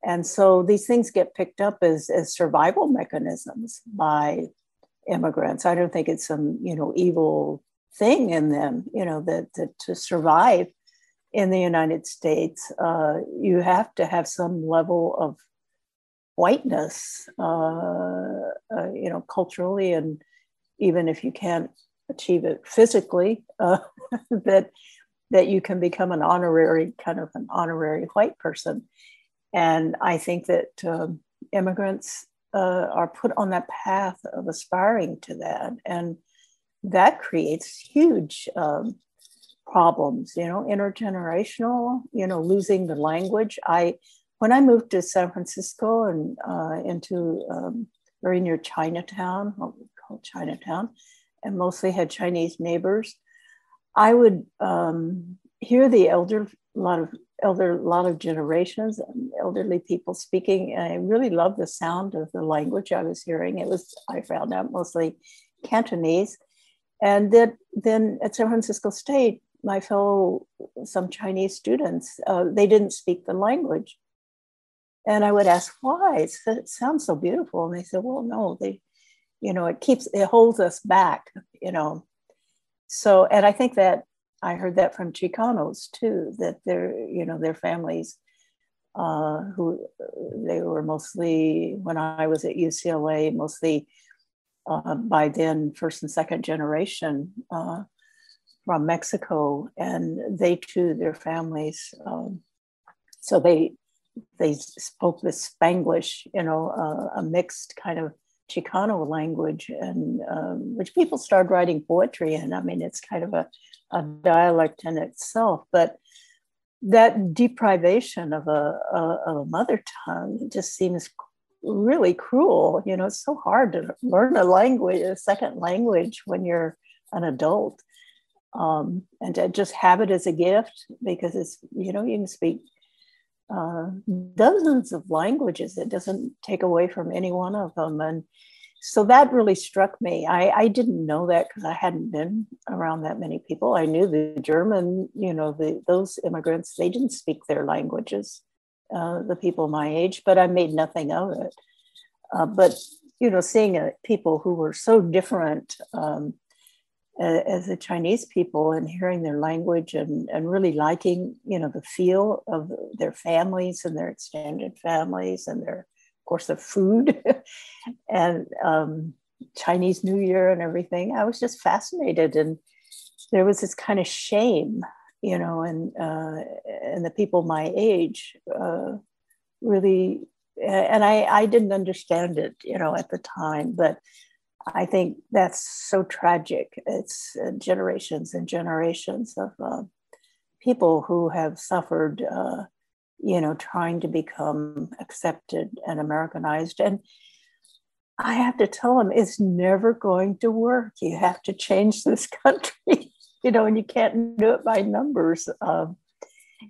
And so these things get picked up as, as survival mechanisms by immigrants. I don't think it's some, you know, evil thing in them, you know, that, that to survive in the United States, uh, you have to have some level of whiteness, uh, uh, you know, culturally, and even if you can't achieve it physically, uh, that that you can become an honorary kind of an honorary white person. And I think that um, immigrants uh, are put on that path of aspiring to that, and that creates huge um, problems. You know, intergenerational. You know, losing the language. I when I moved to San Francisco and uh, into um, very near Chinatown, what we call Chinatown, and mostly had Chinese neighbors. I would um, hear the elder, a lot of elder, a lot of generations, elderly people speaking. And I really loved the sound of the language I was hearing. It was, I found out, mostly Cantonese. And then, then at San Francisco State, my fellow, some Chinese students, uh, they didn't speak the language. And I would ask why. It sounds so beautiful. And they said, well, no, they, you know, it keeps, it holds us back, you know. So, and I think that I heard that from Chicanos too, that their, you know, their families uh, who they were mostly, when I was at UCLA, mostly uh, by then first and second generation uh, from Mexico, and they too, their families. Um, so they they spoke the Spanglish, you know, uh, a mixed kind of Chicano language, and um, which people started writing poetry in. I mean, it's kind of a a dialect in itself, but that deprivation of a, a, of a mother tongue just seems really cruel. You know, it's so hard to learn a language, a second language, when you're an adult, um, and to just have it as a gift because it's you know you can speak uh, dozens of languages. It doesn't take away from any one of them, and so that really struck me. I, I didn't know that because I hadn't been around that many people. I knew the German, you know, the, those immigrants, they didn't speak their languages, uh, the people my age, but I made nothing of it. Uh, but, you know, seeing uh, people who were so different um, as the Chinese people and hearing their language and, and really liking, you know, the feel of their families and their extended families and their of course, the food and um, Chinese New Year and everything. I was just fascinated, and there was this kind of shame, you know, and uh, and the people my age uh, really, and I I didn't understand it, you know, at the time, but. I think that's so tragic. It's uh, generations and generations of uh, people who have suffered uh, you know, trying to become accepted and Americanized. And I have to tell them it's never going to work. You have to change this country, you know, and you can't do it by numbers. Um,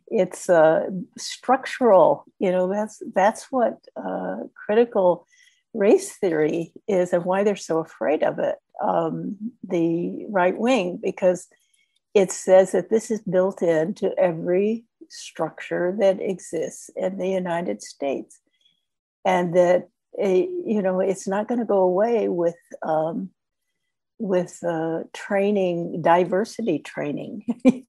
it's uh, structural, you know, that's, that's what uh, critical race theory is and why they're so afraid of it, um, the right wing, because it says that this is built into every structure that exists in the United States, and that eh, you know it's not going to go away with um, with uh, training, diversity training.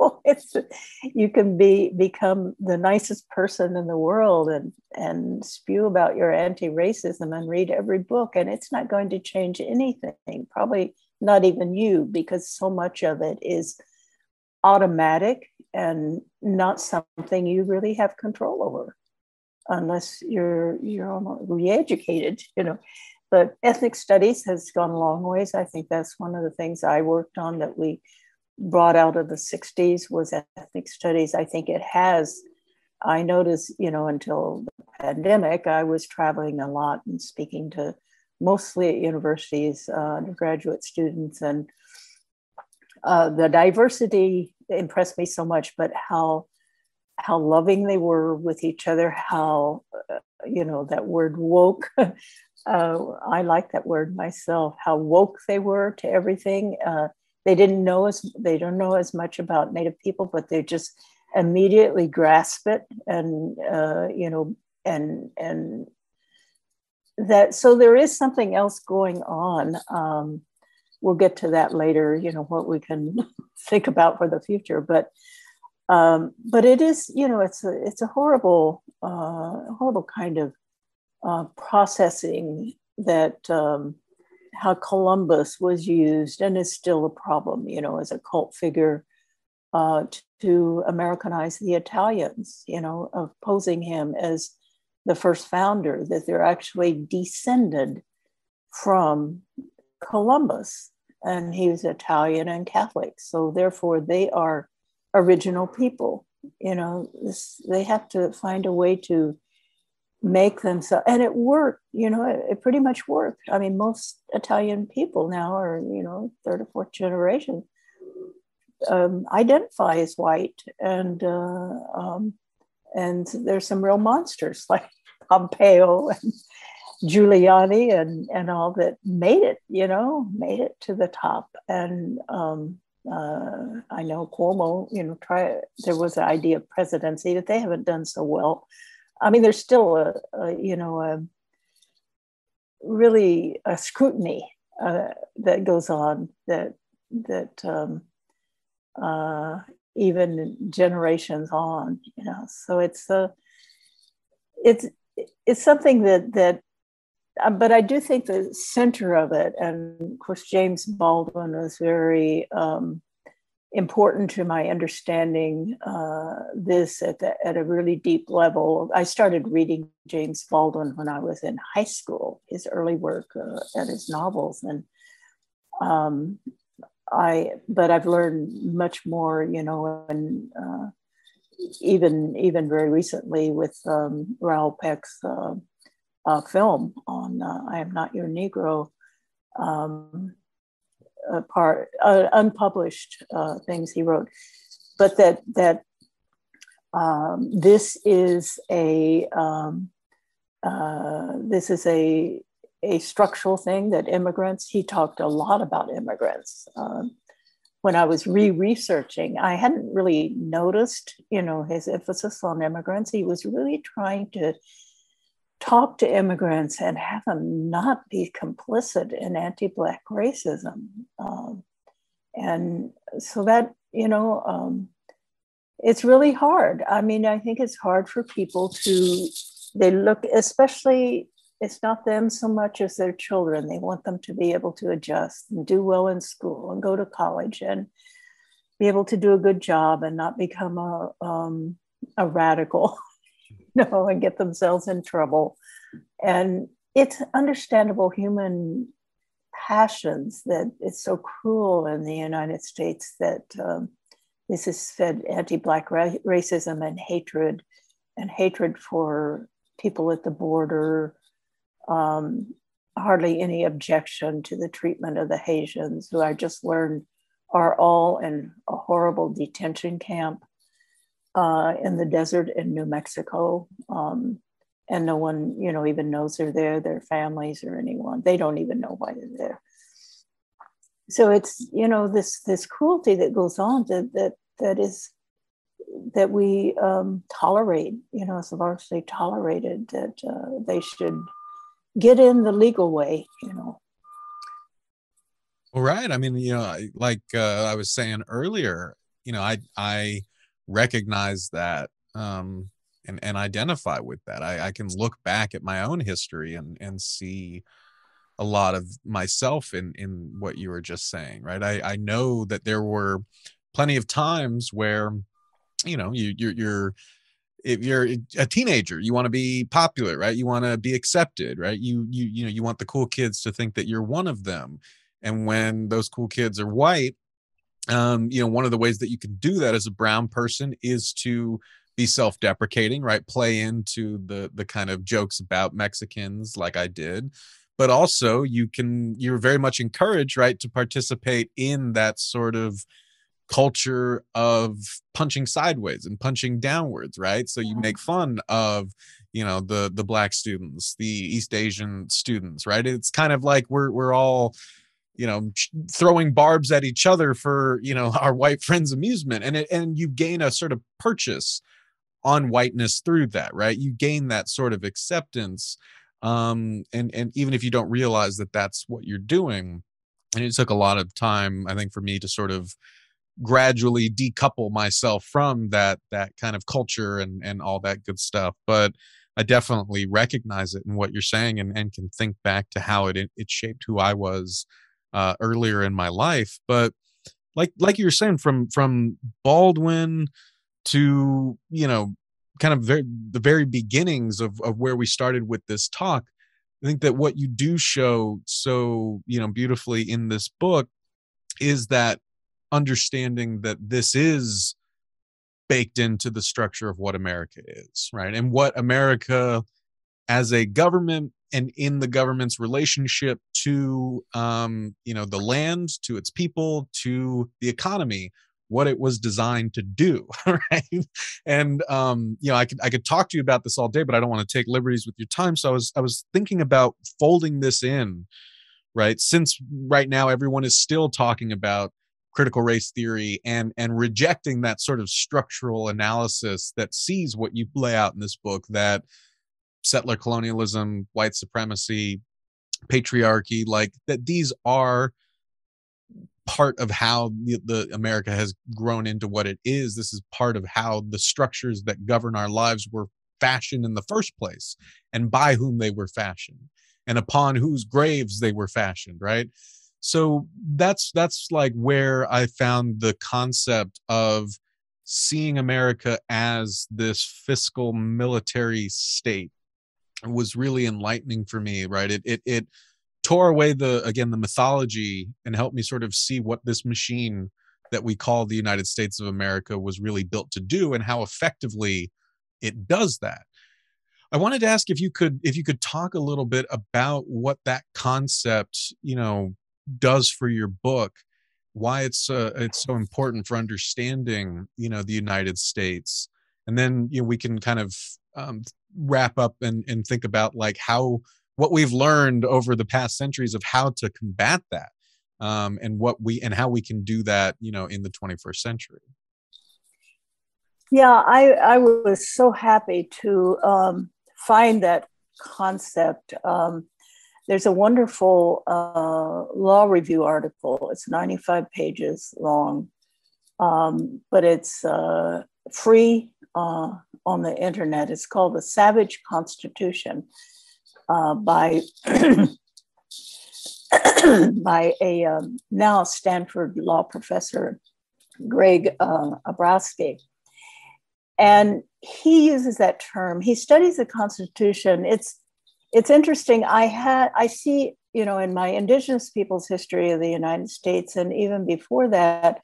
it's, you can be become the nicest person in the world and and spew about your anti-racism and read every book, and it's not going to change anything. Probably not even you, because so much of it is automatic and not something you really have control over unless you're you're re-educated you know but ethnic studies has gone a long ways i think that's one of the things i worked on that we brought out of the 60s was ethnic studies i think it has i noticed you know until the pandemic i was traveling a lot and speaking to mostly at universities uh, undergraduate students and uh, the diversity impressed me so much, but how how loving they were with each other, how, uh, you know, that word woke. uh, I like that word myself, how woke they were to everything. They didn't know as, they don't know as much about Native people, but they just immediately grasp it and, uh, you know, and, and that, so there is something else going on. Um, we'll get to that later, you know, what we can think about for the future, but um, but it is, you know, it's a it's a horrible, uh, horrible kind of uh, processing that um, how Columbus was used and is still a problem, you know, as a cult figure uh, to Americanize the Italians, you know, of posing him as the first founder, that they're actually descended from Columbus, and he was Italian and Catholic. So therefore, they are original people. You know, this, they have to find a way to make themselves, and it worked. You know, it, it, pretty much worked. I mean, most Italian people now are you know third or fourth generation um, identify as white, and uh, um, and there's some real monsters like Pompeo and Giuliani and and all that made it. You know, made it to the top, and um, uh, I know Cuomo, you know, try there was an idea of presidency that they haven't done so well. I mean, there's still a, a you know a really a scrutiny uh, that goes on that that um, uh, even generations on, you know. So it's a it's it's something that that uh, but I do think the center of it, and of course, James Baldwin was very um, important to my understanding uh, this at, the, at a really deep level. I started reading James Baldwin when I was in high school, his early work uh, and his novels. And um, I, but I've learned much more, you know, and uh, even even very recently with um, Raoul Peck's uh, uh, film on uh, I Am Not Your Negro, um, part uh, unpublished uh, things he wrote, but that that um, this is a um, uh, this is a a structural thing that immigrants. He talked a lot about immigrants. Um, when I was re-researching, I hadn't really noticed, you know, his emphasis on immigrants. He was really trying to talk to immigrants and have them not be complicit in anti-black racism. Um, and so that you know um, it's really hard. I mean i think it's hard for people to they look especially it's not them so much as their children. They want them to be able to adjust and do well in school and go to college and be able to do a good job and not become a, um, a radical know, and get themselves in trouble. And it's understandable human passions that it's so cruel in the United States that um, this has fed anti-black ra- racism and hatred, and hatred for people at the border. Um, hardly any objection to the treatment of the Haitians, who I just learned are all in a horrible detention camp uh, in the desert in New Mexico. Um, and no one, you know, even knows they're there, their families or anyone. They don't even know why they're there. So it's, you know, this this cruelty that goes on that that that is that we um, tolerate, you know, it's largely tolerated that uh, they should get in the legal way, you know. Well, right. I mean, you know, like uh, I was saying earlier, you know, I I recognize that um, and and identify with that. I, I can look back at my own history and and see a lot of myself in in what you were just saying, right? I I know that there were plenty of times where you know you you're, you're if you're a teenager you want to be popular right you want to be accepted right you you you know you want the cool kids to think that you're one of them and when those cool kids are white um, you know, one of the ways that you can do that as a brown person is to be self-deprecating, right? Play into the the kind of jokes about Mexicans like I did. But also you can you're very much encouraged, right, to participate in that sort of culture of punching sideways and punching downwards right so you make fun of you know the the black students the east asian students right it's kind of like we're we're all you know throwing barbs at each other for you know our white friends amusement. And it, and you gain a sort of purchase on whiteness through that right? You gain that sort of acceptance um and and even if you don't realize that that's what you're doing and it took a lot of time i think for me to sort of gradually decouple myself from that that kind of culture and and all that good stuff. But i definitely recognize it in what you're saying and, and can think back to how it it shaped who i was uh, earlier in my life but like like you were saying from from baldwin to you know kind of very, the very beginnings of of where we started with this talk i think that what you do show so you know beautifully in this book is that understanding that this is baked into the structure of what America is, right? And what America as a government and in the government's relationship to um, you know the land, to its people, to the economy, what it was designed to do, right? And um, you know, I could I could talk to you about this all day, but I don't want to take liberties with your time. So I was I was thinking about folding this in, right? Since right now everyone is still talking about critical race theory and and rejecting that sort of structural analysis that sees what you lay out in this book that settler colonialism white supremacy patriarchy like that these are part of how the, the, america has grown into what it is. This is part of how the structures that govern our lives were fashioned in the first place and by whom they were fashioned and upon whose graves they were fashioned right? So that's that's like where i found the concept of seeing america as this fiscal military state was really enlightening for me right? It it, it tore away the again the mythology and helped me sort of see what this machine that we call the united states of america was really built to do and how effectively it does that. I wanted to ask if you could if you could talk a little bit about what that concept, you know, does for your book why it's uh, it's so important for understanding you know the united states. And then you know we can kind of um, wrap up and, and think about like how what we've learned over the past centuries of how to combat that um, and what we and how we can do that you know in the 21st century. Yeah i i was so happy to um, find that concept. Um, there's a wonderful uh, law review article. It's 95 pages long, um, but it's uh, free uh, on the internet. It's called The Savage Constitution uh, by, by a um, now Stanford law professor, Greg uh, Ablavsky. And he uses that term. He studies the Constitution. It's it's interesting. I had I see you know in my Indigenous peoples history of the United States, and even before that,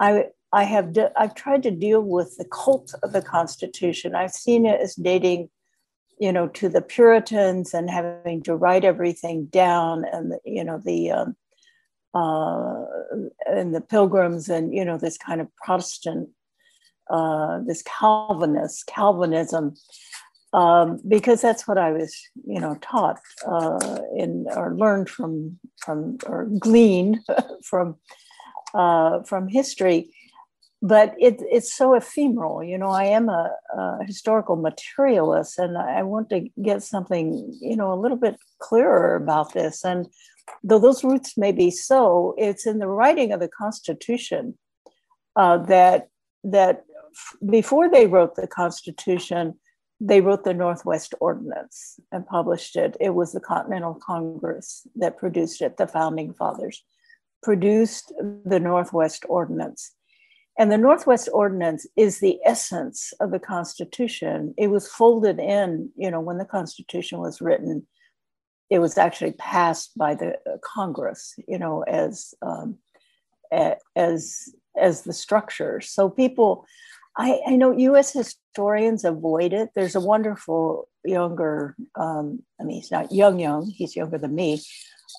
I I have de- I've tried to deal with the cult of the Constitution. I've seen it as dating, you know, to the Puritans and having to write everything down, and the, you know the um, uh, and the Pilgrims, and you know this kind of Protestant, uh, this Calvinist Calvinism um, because that's what I was, you know, taught uh, in or learned from from or gleaned from uh, from history. But it, it's so ephemeral, you know. I am a, a, historical materialist, and I want to get something, you know, a little bit clearer about this. And though those roots may be so, it's in the writing of the Constitution uh, that that before they wrote the Constitution they wrote the Northwest Ordinance and published it. It was the Continental Congress that produced it, the founding fathers produced the Northwest Ordinance. And the Northwest Ordinance is the essence of the Constitution. It was folded in, you know, when the Constitution was written, it was actually passed by the uh, Congress, you know, as um, as as the structure. So people I, I know U.S. historians avoid it. There's a wonderful younger, um, I mean, he's not young, young, he's younger than me,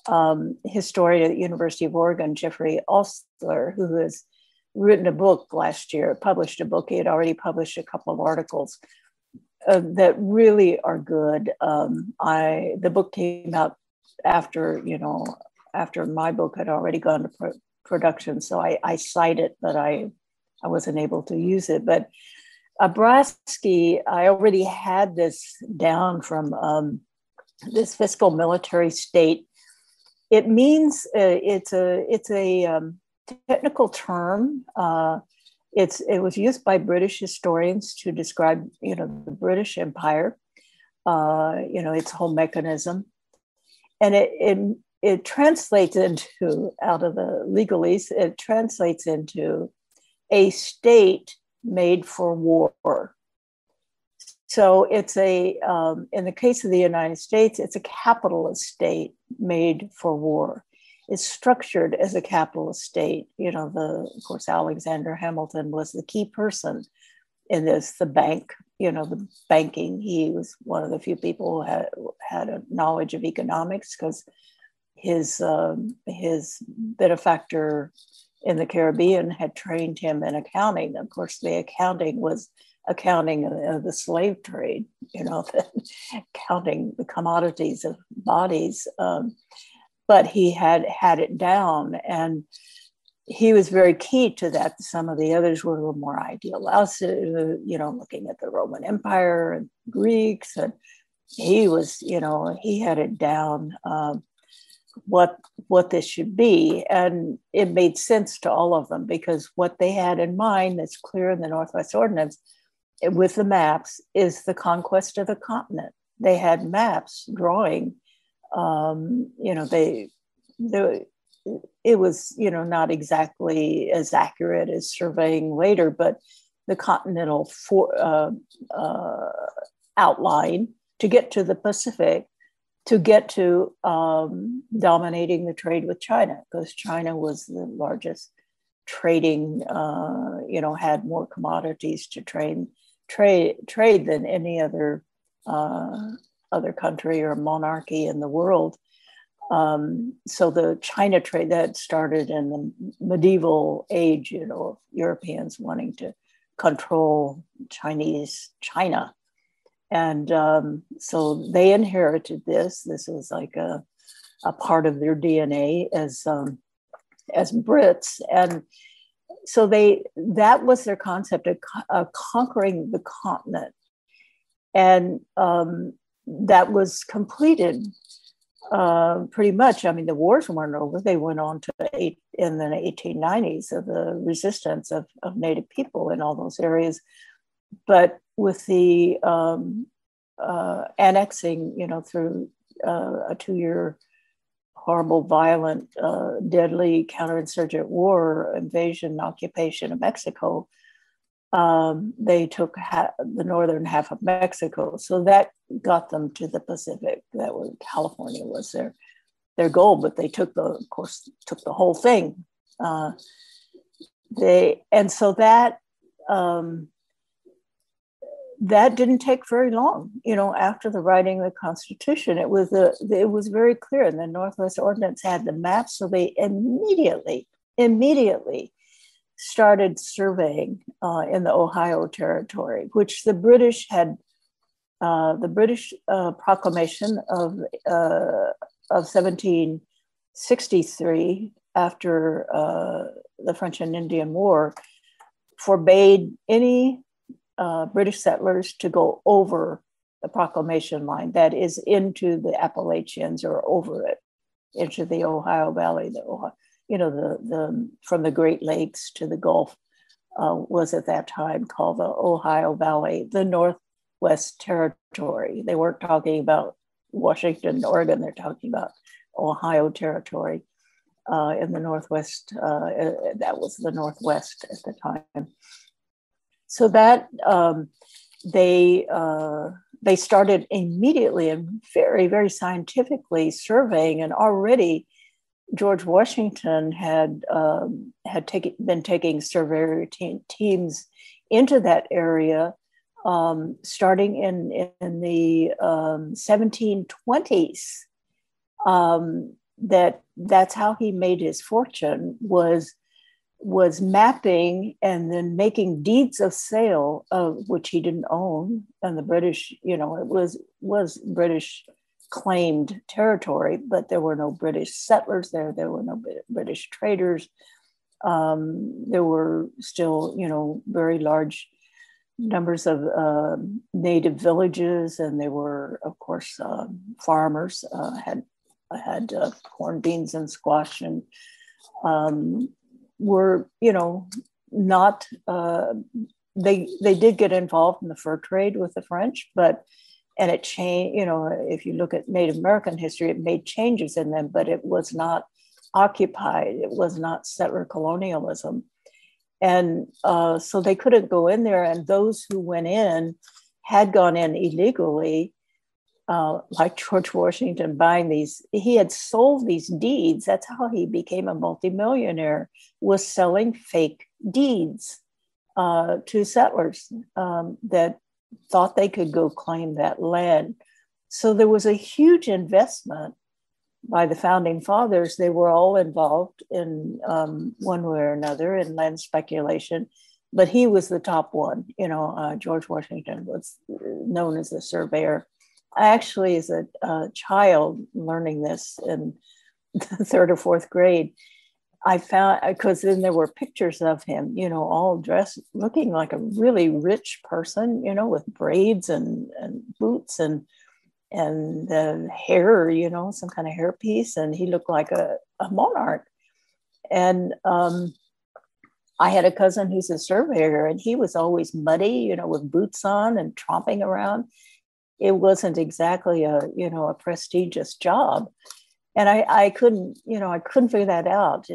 um, historian at the University of Oregon, Jeffrey Ostler, who is written a book last year, published a book. He had already published a couple of articles uh, that really are good. Um, I the book came out after you know after my book had already gone to pro- production, so I, I cite it, but I I wasn't able to use it. But Ablavsky, I already had this down from um, this fiscal military state. It means uh, it's a it's a um, technical term. Uh, it's it was used by British historians to describe you know the British Empire, uh, you know its whole mechanism, and it, it it translates into out of the legalese it translates into a state made for war. So it's a, um, in the case of the United States, it's a capitalist state made for war. It's structured as a capitalist state. You know, the, of course, Alexander Hamilton was the key person in this, the bank, you know, the banking. He was one of the few people who had, had a knowledge of economics because his, um, his benefactor in the Caribbean had trained him in accounting. Of course, the accounting was accounting of the slave trade, you know, counting the commodities of bodies. Um, but he had had it down and he was very key to that. Some of the others were a little more idealistic, you know, looking at the Roman Empire and Greeks. And he was, you know, he had it down. Um, what what this should be and it made sense to all of them because what they had in mind that's clear in the northwest ordinance eh, with the maps is the conquest of the continent they had maps drawing um, you know they, they it was you know not exactly as accurate as surveying later but the continental for, uh, uh, outline to get to the pacific to get to um, dominating the trade with China because China was the largest trading, uh, you know, had more commodities to trade trade trade than any other uh, other country or monarchy in the world. Um, so the China trade that started in the medieval age, you know, Europeans wanting to control Chinese China and um, so they inherited this. This was like a, a part of their DNA as um, as Brits, and so they that was their concept of, of conquering the continent, and um, that was completed uh, pretty much. I mean, the wars weren't over; they went on to eight in the 1890s of the resistance of, of Native people in all those areas but with the um, uh, annexing, you know, through uh, a two-year horrible, violent, uh, deadly counterinsurgent war, invasion, occupation of Mexico, um, they took ha- the northern half of Mexico. So that got them to the Pacific. That was California was their their goal, but they took the, of course, took the whole thing. Uh, they and so that um, that didn't take very long. You know, after the writing of the Constitution, it was a, it was very clear, and the Northwest Ordinance had the map, so they immediately, immediately started surveying uh, in the Ohio Territory, which the British had. Uh, the British uh, proclamation of uh, of 1763, after uh, the French and Indian War, forbade any uh, British settlers to go over the proclamation line, that is, into the Appalachians or over it, into the Ohio Valley, the Ohio, you know, the, the from the Great Lakes to the Gulf uh, was at that time called the Ohio Valley, the Northwest Territory. They weren't talking about Washington, Oregon, they're talking about Ohio Territory uh, in the Northwest. Uh, that was the Northwest at the time so that um, they uh, they started immediately and very very scientifically surveying and already George Washington had um, had taken been taking surveyor te- teams into that area um, starting in in the 1720s. Um, um, that that's how he made his fortune was was mapping and then making deeds of sale of which he didn't own and the british you know it was was british claimed territory but there were no british settlers there. There were no british traders. Um, there were still you know very large numbers of uh, native villages and there were of course uh, farmers uh, had had uh, corn beans and squash and um, were, you know, not uh, they they did get involved in the fur trade with the French, but and it changed. You know, if you look at Native American history, it made changes in them, but it was not occupied. It was not settler colonialism, and uh, so they couldn't go in there. And those who went in had gone in illegally uh, like George Washington buying these, he had sold these deeds. That's how he became a multimillionaire, was selling fake deeds uh, to settlers um, that thought they could go claim that land. So there was a huge investment by the founding fathers. They were all involved in um, one way or another in land speculation, but he was the top one. You know, uh, George Washington was known as the surveyor I actually, as a, a child learning this in the third or fourth grade, I found because then there were pictures of him, you know, all dressed, looking like a really rich person, you know, with braids and, and boots and and the hair, you know, some kind of hairpiece, and he looked like a, a monarch. And um, I had a cousin who's a surveyor, and he was always muddy, you know, with boots on and tromping around it wasn't exactly a you know a prestigious job and I, I couldn't you know i couldn't figure that out.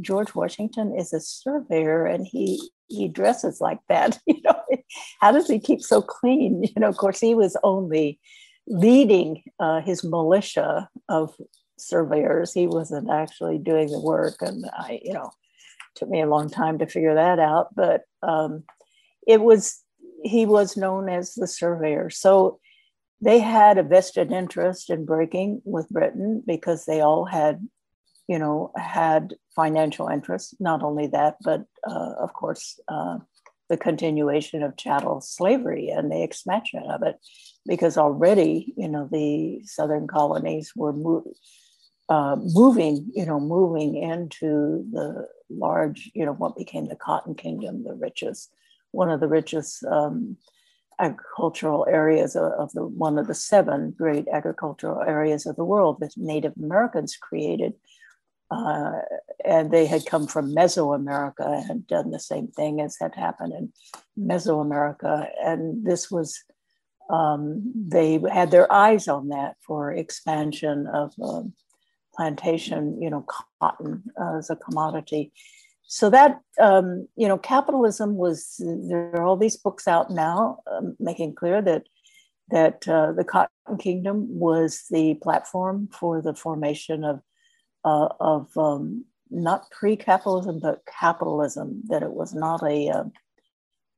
George washington is a surveyor and he he dresses like that you know. How does he keep so clean? You know of course he was only leading uh, his militia of surveyors. He wasn't actually doing the work and i you know took me a long time to figure that out. But um, it was he was known as the surveyor. So they had a vested interest in breaking with Britain because they all had, you know, had financial interests. Not only that, but uh, of course, uh, the continuation of chattel slavery and the expansion of it, because already, you know, the southern colonies were mo- uh, moving, you know, moving into the large, you know, what became the Cotton Kingdom, the richest, one of the richest. Um, agricultural areas of the one of the seven great agricultural areas of the world that Native Americans created. Uh, and they had come from Mesoamerica and done the same thing as had happened in Mesoamerica. And this was, um, they had their eyes on that for expansion of um, plantation, you know, cotton uh, as a commodity so that um, you know capitalism was there are all these books out now um, making clear that that uh, the cotton kingdom was the platform for the formation of uh, of um, not pre-capitalism but capitalism that it was not a uh,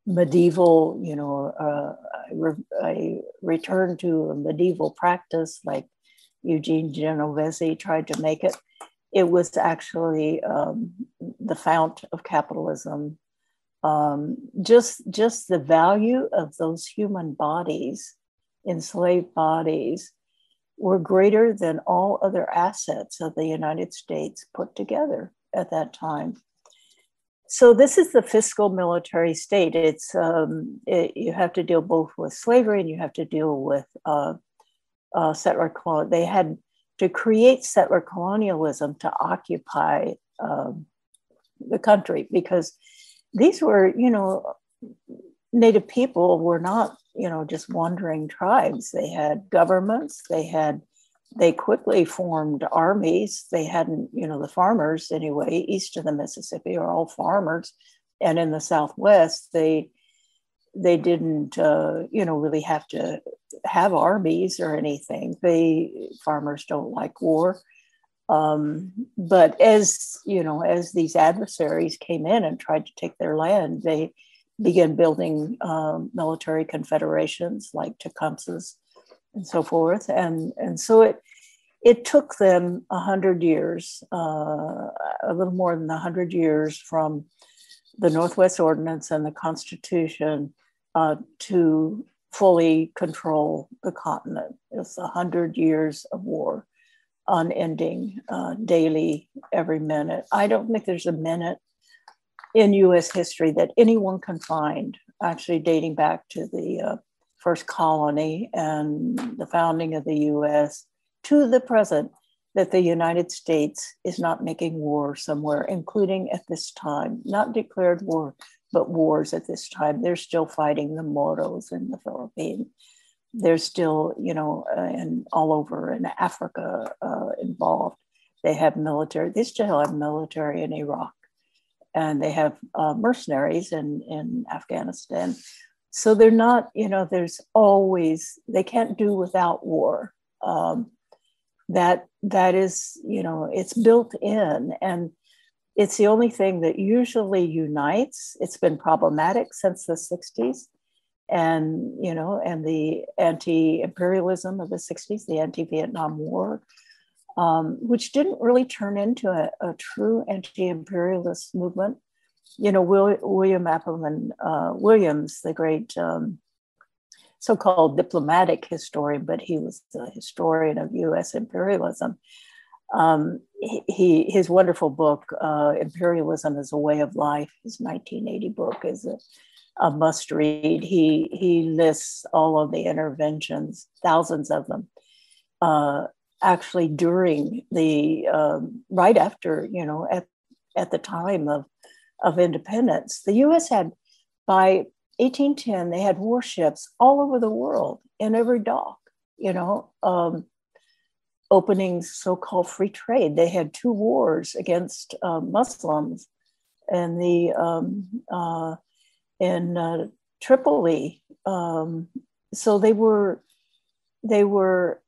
medieval you know uh, a return to a medieval practice like eugene genovese tried to make it it was actually um, the fount of capitalism. Um, just just the value of those human bodies, enslaved bodies, were greater than all other assets of the United States put together at that time. So this is the fiscal military state. It's um, it, you have to deal both with slavery and you have to deal with uh, uh, settler colony. They had to create settler colonialism to occupy um, the country because these were, you know, Native people were not, you know, just wandering tribes. They had governments, they had, they quickly formed armies. They hadn't, you know, the farmers anyway, east of the Mississippi are all farmers. And in the Southwest, they, they didn't, uh, you know, really have to have armies or anything. They farmers don't like war. Um, but as you know, as these adversaries came in and tried to take their land, they began building um, military confederations like Tecumseh's and so forth. And and so it it took them a hundred years, uh, a little more than a hundred years from the Northwest Ordinance and the Constitution uh, to fully control the continent. It's a hundred years of war, unending, uh, daily, every minute. I don't think there's a minute in U.S. history that anyone can find, actually dating back to the uh, first colony and the founding of the U.S. to the present, that the United States is not making war somewhere, including at this time, not declared war, but wars at this time. They're still fighting the Moros in the Philippines. They're still, you know, uh, and all over in Africa uh, involved. They have military. They still have military in Iraq, and they have uh, mercenaries in in Afghanistan. So they're not, you know, there's always they can't do without war. Um, that that is, you know, it's built in, and it's the only thing that usually unites. It's been problematic since the 60s. And, you know, and the anti-imperialism of the 60s, the anti-Vietnam War, um, which didn't really turn into a, a true anti-imperialist movement. You know, Will, William Appleman uh, Williams, the great um, so-called diplomatic historian, but he was a historian of U.S. imperialism um, he his wonderful book uh, imperialism as a way of life his 1980 book is a, a, must read he he lists all of the interventions thousands of them uh, actually during the um, right after you know at, at the time of of independence the us had by 1810 they had warships all over the world in every dock you know um, opening so-called free trade. They had two wars against uh, Muslims, and the um, uh, in uh, Tripoli. Um, so they were they were.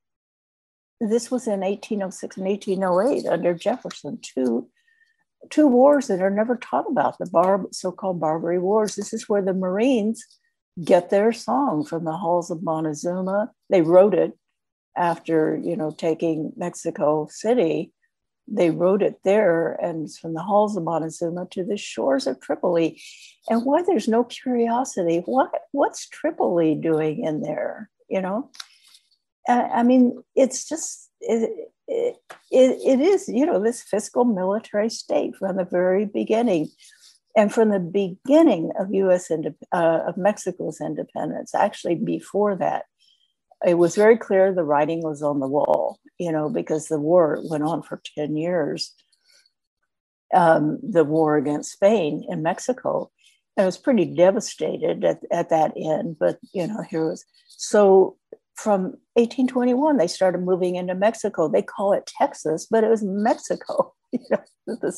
This was in 1806 and 1808 under Jefferson. Two two wars that are never taught about the bar, so-called Barbary Wars. This is where the Marines get their song from the halls of Montezuma. They wrote it after you know taking Mexico City, they wrote it there, and from the halls of Montezuma to the shores of Tripoli. And why there's no curiosity? What what's Tripoli doing in there? You know, I mean, it's just it, it, it is you know this fiscal military state from the very beginning. And from the beginning of U.S. Indep- uh, of Mexico's independence, actually before that, it was very clear the writing was on the wall, you know, because the war went on for 10 years. Um, the war against Spain in Mexico. I was pretty devastated at, at that end, but you know, here was so from 1821 they started moving into Mexico. They call it Texas, but it was Mexico. You know, the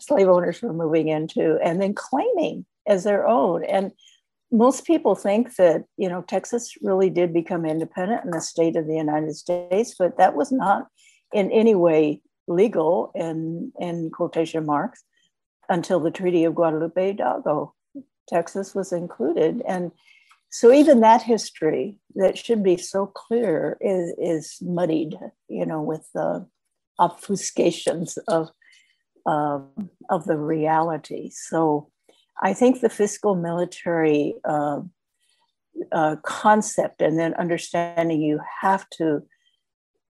slave owners were moving into, and then claiming as their own. And most people think that you know Texas really did become independent in the state of the United States, but that was not in any way legal in in quotation marks until the Treaty of Guadalupe Hidalgo. Texas was included, and so even that history that should be so clear is is muddied, you know, with the obfuscations of uh, of the reality. So I think the fiscal military uh, uh, concept and then understanding you have to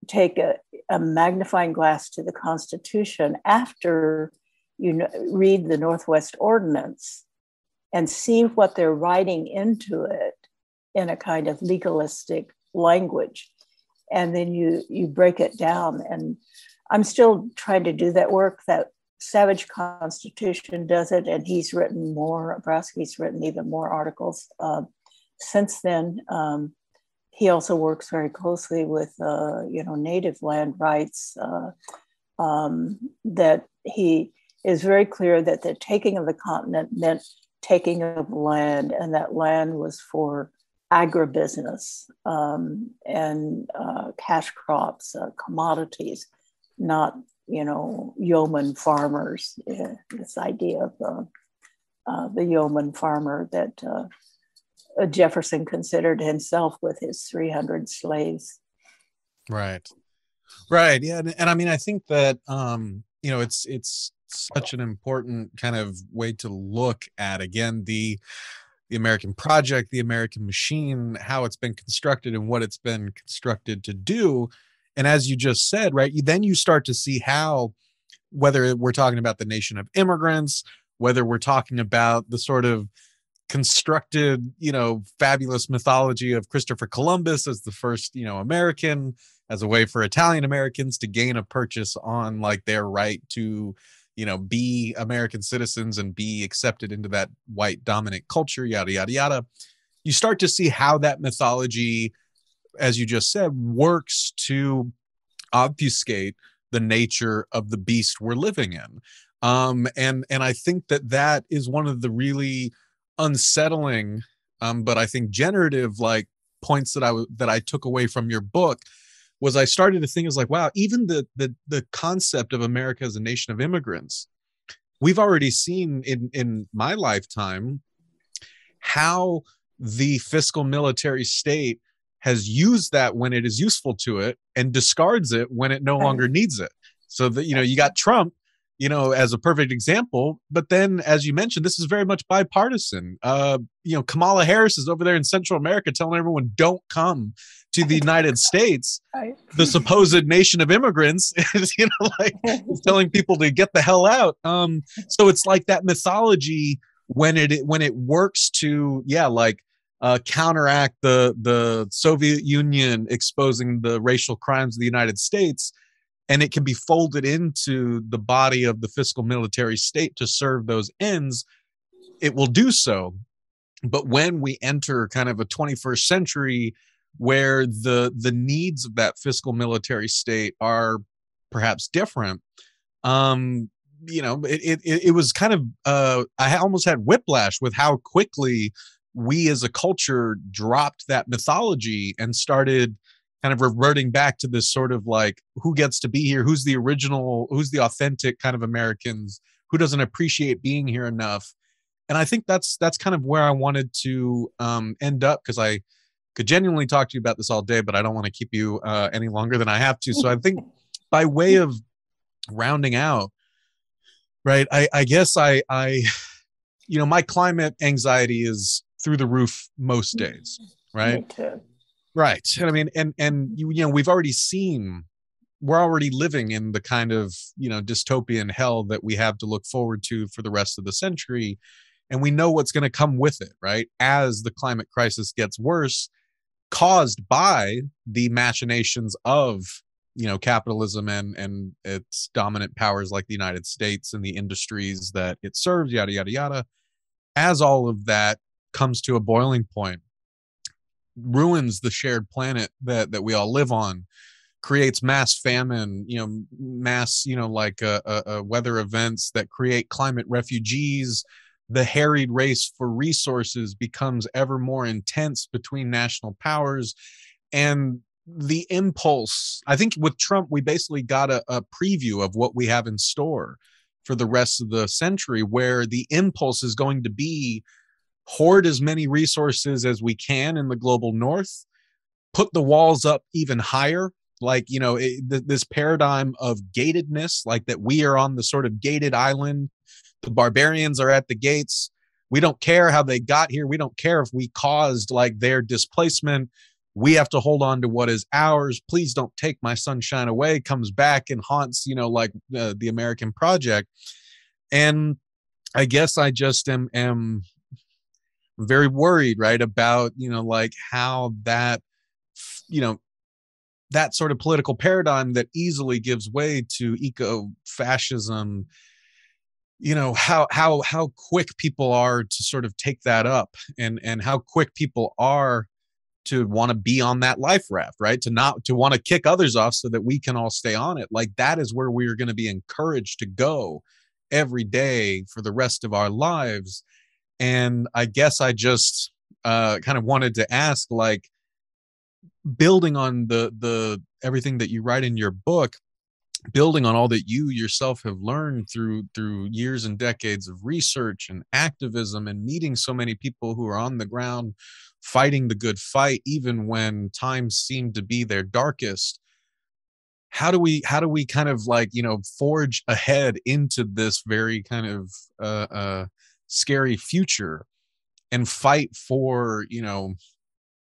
take a, a, magnifying glass to the Constitution after you know, read the Northwest Ordinance and see what they're writing into it in a kind of legalistic language. And then you, you break it down. And I'm still trying to do that work. That Savage Constitution does it, and he's written more. Ablavsky's written even more articles uh, since then. Um, he also works very closely with, uh, you know, native land rights. Uh, um, that he is very clear that the taking of the continent meant taking of land, and that land was for agribusiness um, and uh, cash crops, uh, commodities, not you know, yeoman farmers, this idea of the, uh, the yeoman farmer that uh, Jefferson considered himself with his 300 slaves. Right. Right. Yeah. And, and I mean, I think that um, you know, it's it's such an important kind of way to look at again the the American project, the American machine, how it's been constructed and what it's been constructed to do. And as you just said, right, you then you start to see how whether we're talking about the nation of immigrants, whether we're talking about the sort of constructed, you know, fabulous mythology of Christopher Columbus as the first, you know, American, as a way for Italian Americans to gain a purchase on like their right to, you know, be American citizens and be accepted into that white dominant culture, yada, yada, yada. You start to see how that mythology, as you just said, works to obfuscate the nature of the beast we're living in. Um, and and I think that that is one of the really unsettling, um, but I think generative like points that I that I took away from your book was I started to think is like, wow, even the the the concept of America as a nation of immigrants, we've already seen in in my lifetime how the fiscal military state has used that when it is useful to it and discards it when it no longer needs it. So that you know, you got Trump you know, as a perfect example. But then, as you mentioned, this is very much bipartisan. Uh, you know, Kamala Harris is over there in Central America telling everyone, don't come to the United States. The supposed nation of immigrants is, you know, like telling people to get the hell out. Um, so it's like that mythology when it when it works to, yeah, like uh, counteract the the Soviet Union exposing the racial crimes of the United States and it can be folded into the body of the fiscal military state to serve those ends, it will do so. But when we enter kind of a 21st century where the the needs of that fiscal military state are perhaps different, um, you know, it, it it was kind of uh, I almost had whiplash with how quickly we as a culture dropped that mythology and started kind of reverting back to this sort of like who gets to be here? Who's the original who's the authentic kind of americans? Who doesn't appreciate being here enough? And i think that's that's kind of where i wanted to um, end up because i could genuinely talk to you about this all day but i don't want to keep you uh, any longer than i have to. So i think by way of rounding out right i i guess i i you know my climate anxiety is through the roof most days right Right. And I mean, and and you, you know, we've already seen we're already living in the kind of you know dystopian hell that we have to look forward to for the rest of the century and we know what's going to come with it right as the climate crisis gets worse caused by the machinations of you know capitalism and and its dominant powers like the united states and the industries that it serves yada yada yada as all of that comes to a boiling point ruins the shared planet that that we all live on creates mass famine you know mass you know like uh, uh, uh, weather events that create climate refugees the harried race for resources becomes ever more intense between national powers and the impulse i think with trump we basically got a, a preview of what we have in store for the rest of the century where the impulse is going to be hoard as many resources as we can in the global north, put the walls up even higher. Like, you know, it, th- this paradigm of gatedness, like that we are on the sort of gated island, the barbarians are at the gates. We don't care how they got here. We don't care if we caused like their displacement. We have to hold on to what is ours. Please don't take my sunshine away. Comes back and haunts, you know, like uh, the American project. And I guess I just am am very worried, right, about, you know, like how that, you know, that sort of political paradigm that easily gives way to eco fascism you know how how how quick people are to sort of take that up and and how quick people are to want to be on that life raft right? To not to want to kick others off so that we can all stay on it. Like that is where we're going to be encouraged to go every day for the rest of our lives and i guess i just uh, kind of wanted to ask like building on the the everything that you write in your book building on all that you yourself have learned through through years and decades of research and activism and meeting so many people who are on the ground fighting the good fight even when times seem to be their darkest how do we how do we kind of like you know forge ahead into this very kind of uh, uh scary future and fight for you know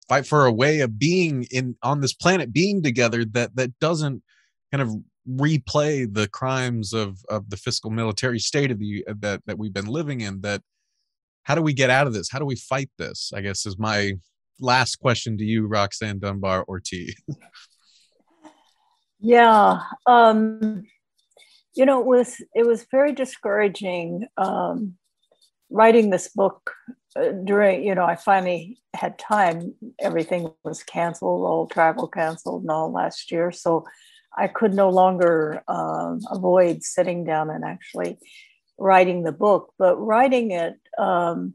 fight for a way of being in on this planet being together that that doesn't kind of replay the crimes of of the fiscal military state of the that that we've been living in that how do we get out of this? How do we fight this? I guess is my last question to you roxanne dunbar ortiz. Yeah um you know it was it was very discouraging um writing this book uh, during you know i finally had time. Everything was canceled all travel canceled and all last year. So i could no longer um, avoid sitting down and actually writing the book. But writing it um,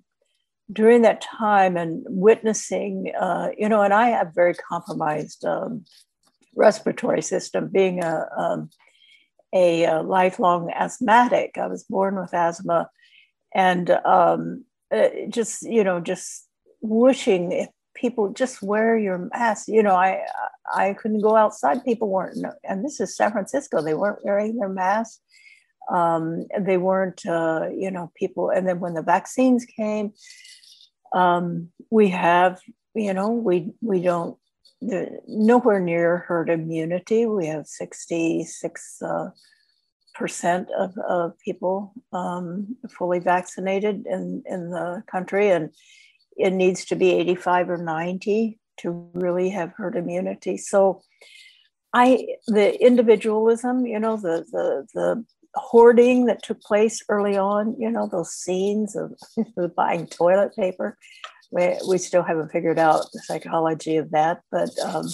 during that time and witnessing uh, you know and i have very compromised um, respiratory system being a, um, a, a lifelong asthmatic. I was born with asthma and um, uh, just you know just wishing if people just wear your mask. You know i i couldn't go outside. People weren't and this is san francisco. They weren't wearing their masks. Um, they weren't uh, you know people and then when the vaccines came um, we have you know we we don't nowhere near herd immunity. We have 66 uh, percent of, of people um, fully vaccinated in, in the country, and it needs to be 85 or 90 to really have herd immunity. So, I the individualism, you know, the the the hoarding that took place early on, you know, those scenes of buying toilet paper. We, we still haven't figured out the psychology of that, but um,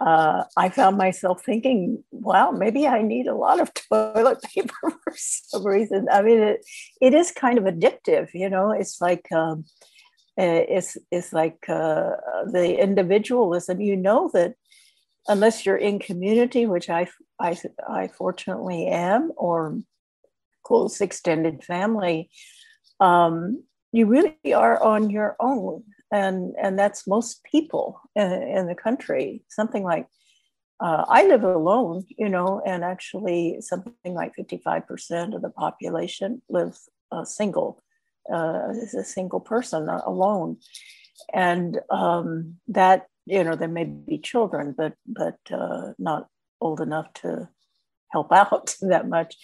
uh, I found myself thinking, wow, maybe I need a lot of toilet paper for some reason. I mean, it, it is kind of addictive, you know, it's like, um, eh, it's, it's like uh, the individualism, you know, that unless you're in community, which I, I, I fortunately am, or close extended family, um, you really are on your own and and that's most people in, in the country. Something like uh, i live alone you know and actually something like 55% of the population lives uh, single uh, is a single person uh, alone. And um, that you know there may be children but but uh, not old enough to help out that much.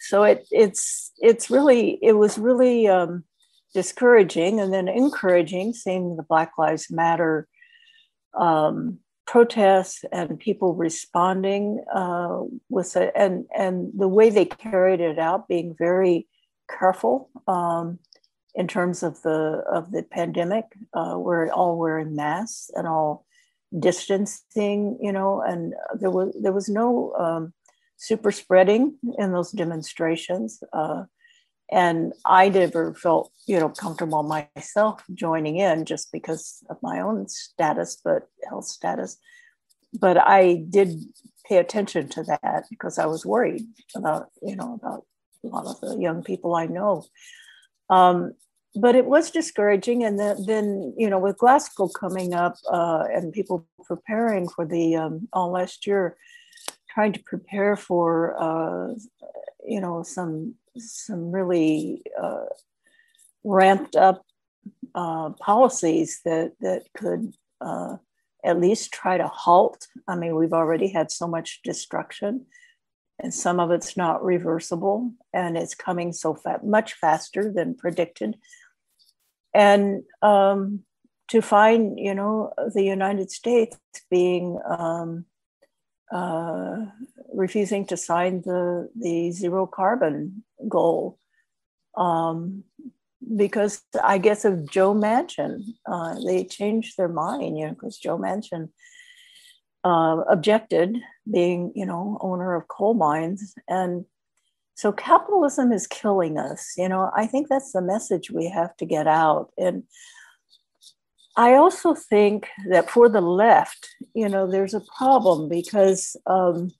So it it's it's really it was really um, discouraging and then encouraging, seeing the Black Lives Matter um, protests and people responding uh, with it, and and the way they carried it out, being very careful um, in terms of the of the pandemic. Uh, we're all wearing masks and all distancing, you know, and there was there was no um, super spreading in those demonstrations. Uh, and I never felt, you know, comfortable myself joining in just because of my own status, but health status. But I did pay attention to that because I was worried about, you know, about a lot of the young people I know. Um, but it was discouraging. And then, then, you know, with Glasgow coming up uh, and people preparing for the um, all last year, trying to prepare for, uh, you know, some some really uh, ramped up uh, policies that that could uh, at least try to halt. I mean, we've already had so much destruction, and some of it's not reversible, and it's coming so much faster than predicted. And um, to find, you know, the United States being um, uh, refusing to sign the, the zero carbon goal um, because I guess of Joe Manchin. Uh, they changed their mind, you know, because Joe Manchin uh, objected, being, you know, owner of coal mines. And so capitalism is killing us. You know, I think that's the message we have to get out. And I also think that for the left, you know, there's a problem because um,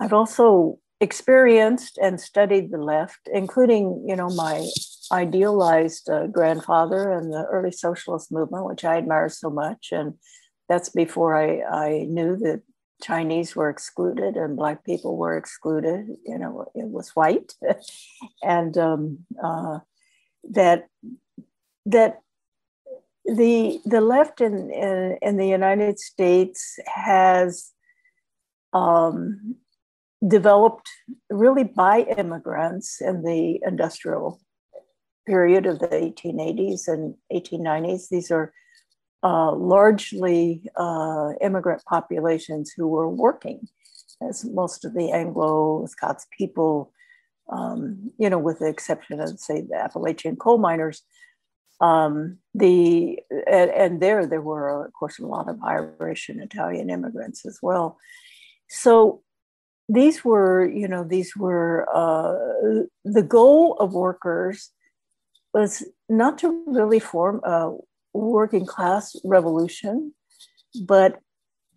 I've also experienced and studied the left, including, you know, my idealized uh, grandfather and the early socialist movement, which I admire so much. And that's before I, I knew that Chinese were excluded and black people were excluded. You know, it was white, and um, uh, that that the the left in in, in the United States has um, developed really by immigrants in the industrial period of the 1880s and 1890s. These are uh, largely uh, immigrant populations who were working, as most of the Anglo Scots people, um, you know, with the exception of, say, the Appalachian coal miners. Um, the and, and, there there were of course a lot of Irish and Italian immigrants as well. So these were you know these were uh, the goal of workers was not to really form a working class revolution, but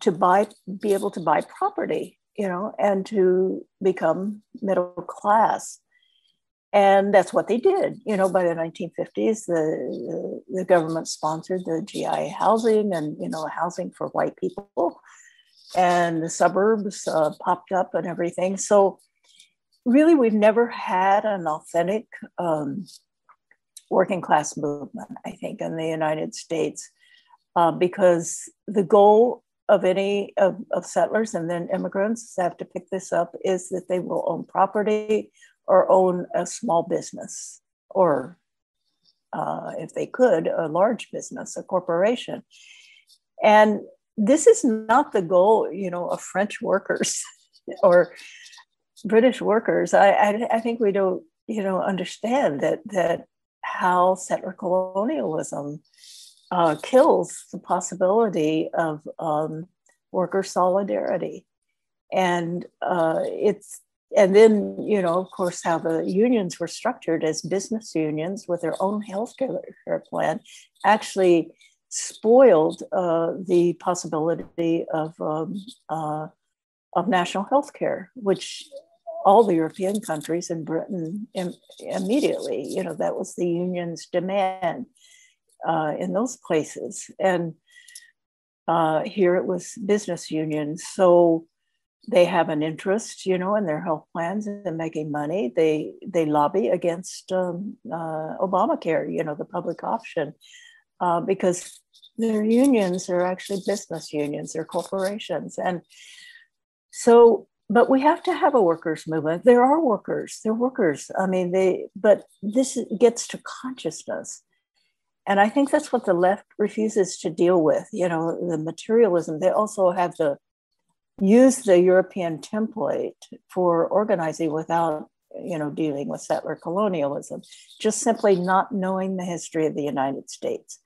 to buy, be able to buy property, you know, and to become middle class. And that's what they did. You know, by the 1950s, the, the, the government sponsored the GI housing and, you know, housing for white people. And the suburbs uh, popped up and everything. So, really, we've never had an authentic um, working class movement, I think, in the United States, uh, because the goal of any of, of, settlers and then immigrants have to pick this up is that they will own property or own a small business or uh, if they could a large business a corporation and this is not the goal you know of french workers or british workers I, I, I think we don't you know understand that that how settler colonialism uh, kills the possibility of um, worker solidarity. And uh, it's and then you know of course how the unions were structured as business unions with their own health care plan actually spoiled uh, the possibility of um, uh, of national health care which all the European countries and Britain Im- immediately. You know, that was the union's demand uh, in those places. And uh, here it was business unions. So they have an interest, you know, in their health plans and making money. They they lobby against um, uh, Obamacare, you know, the public option, uh, because their unions are actually business unions, they're corporations, and so but we have to have a workers movement. There are workers they're workers. I mean they but this gets to consciousness. And i think that's what the left refuses to deal with you know the materialism. They also have to use the european template for organizing without you know dealing with settler colonialism just simply not knowing the history of the united states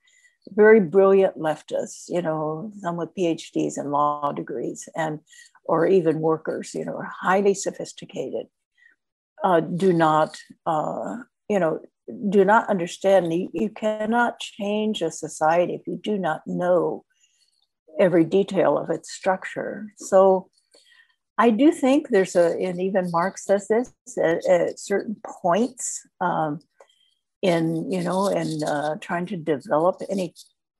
very brilliant leftists you know some with phds and law degrees and or even workers, you know, are highly sophisticated, uh, do not, uh, you know, do not understand. You, you cannot change a society if you do not know every detail of its structure. So I do think there's a, and even Marx says this at, at certain points um, in, you know, in uh, trying to develop any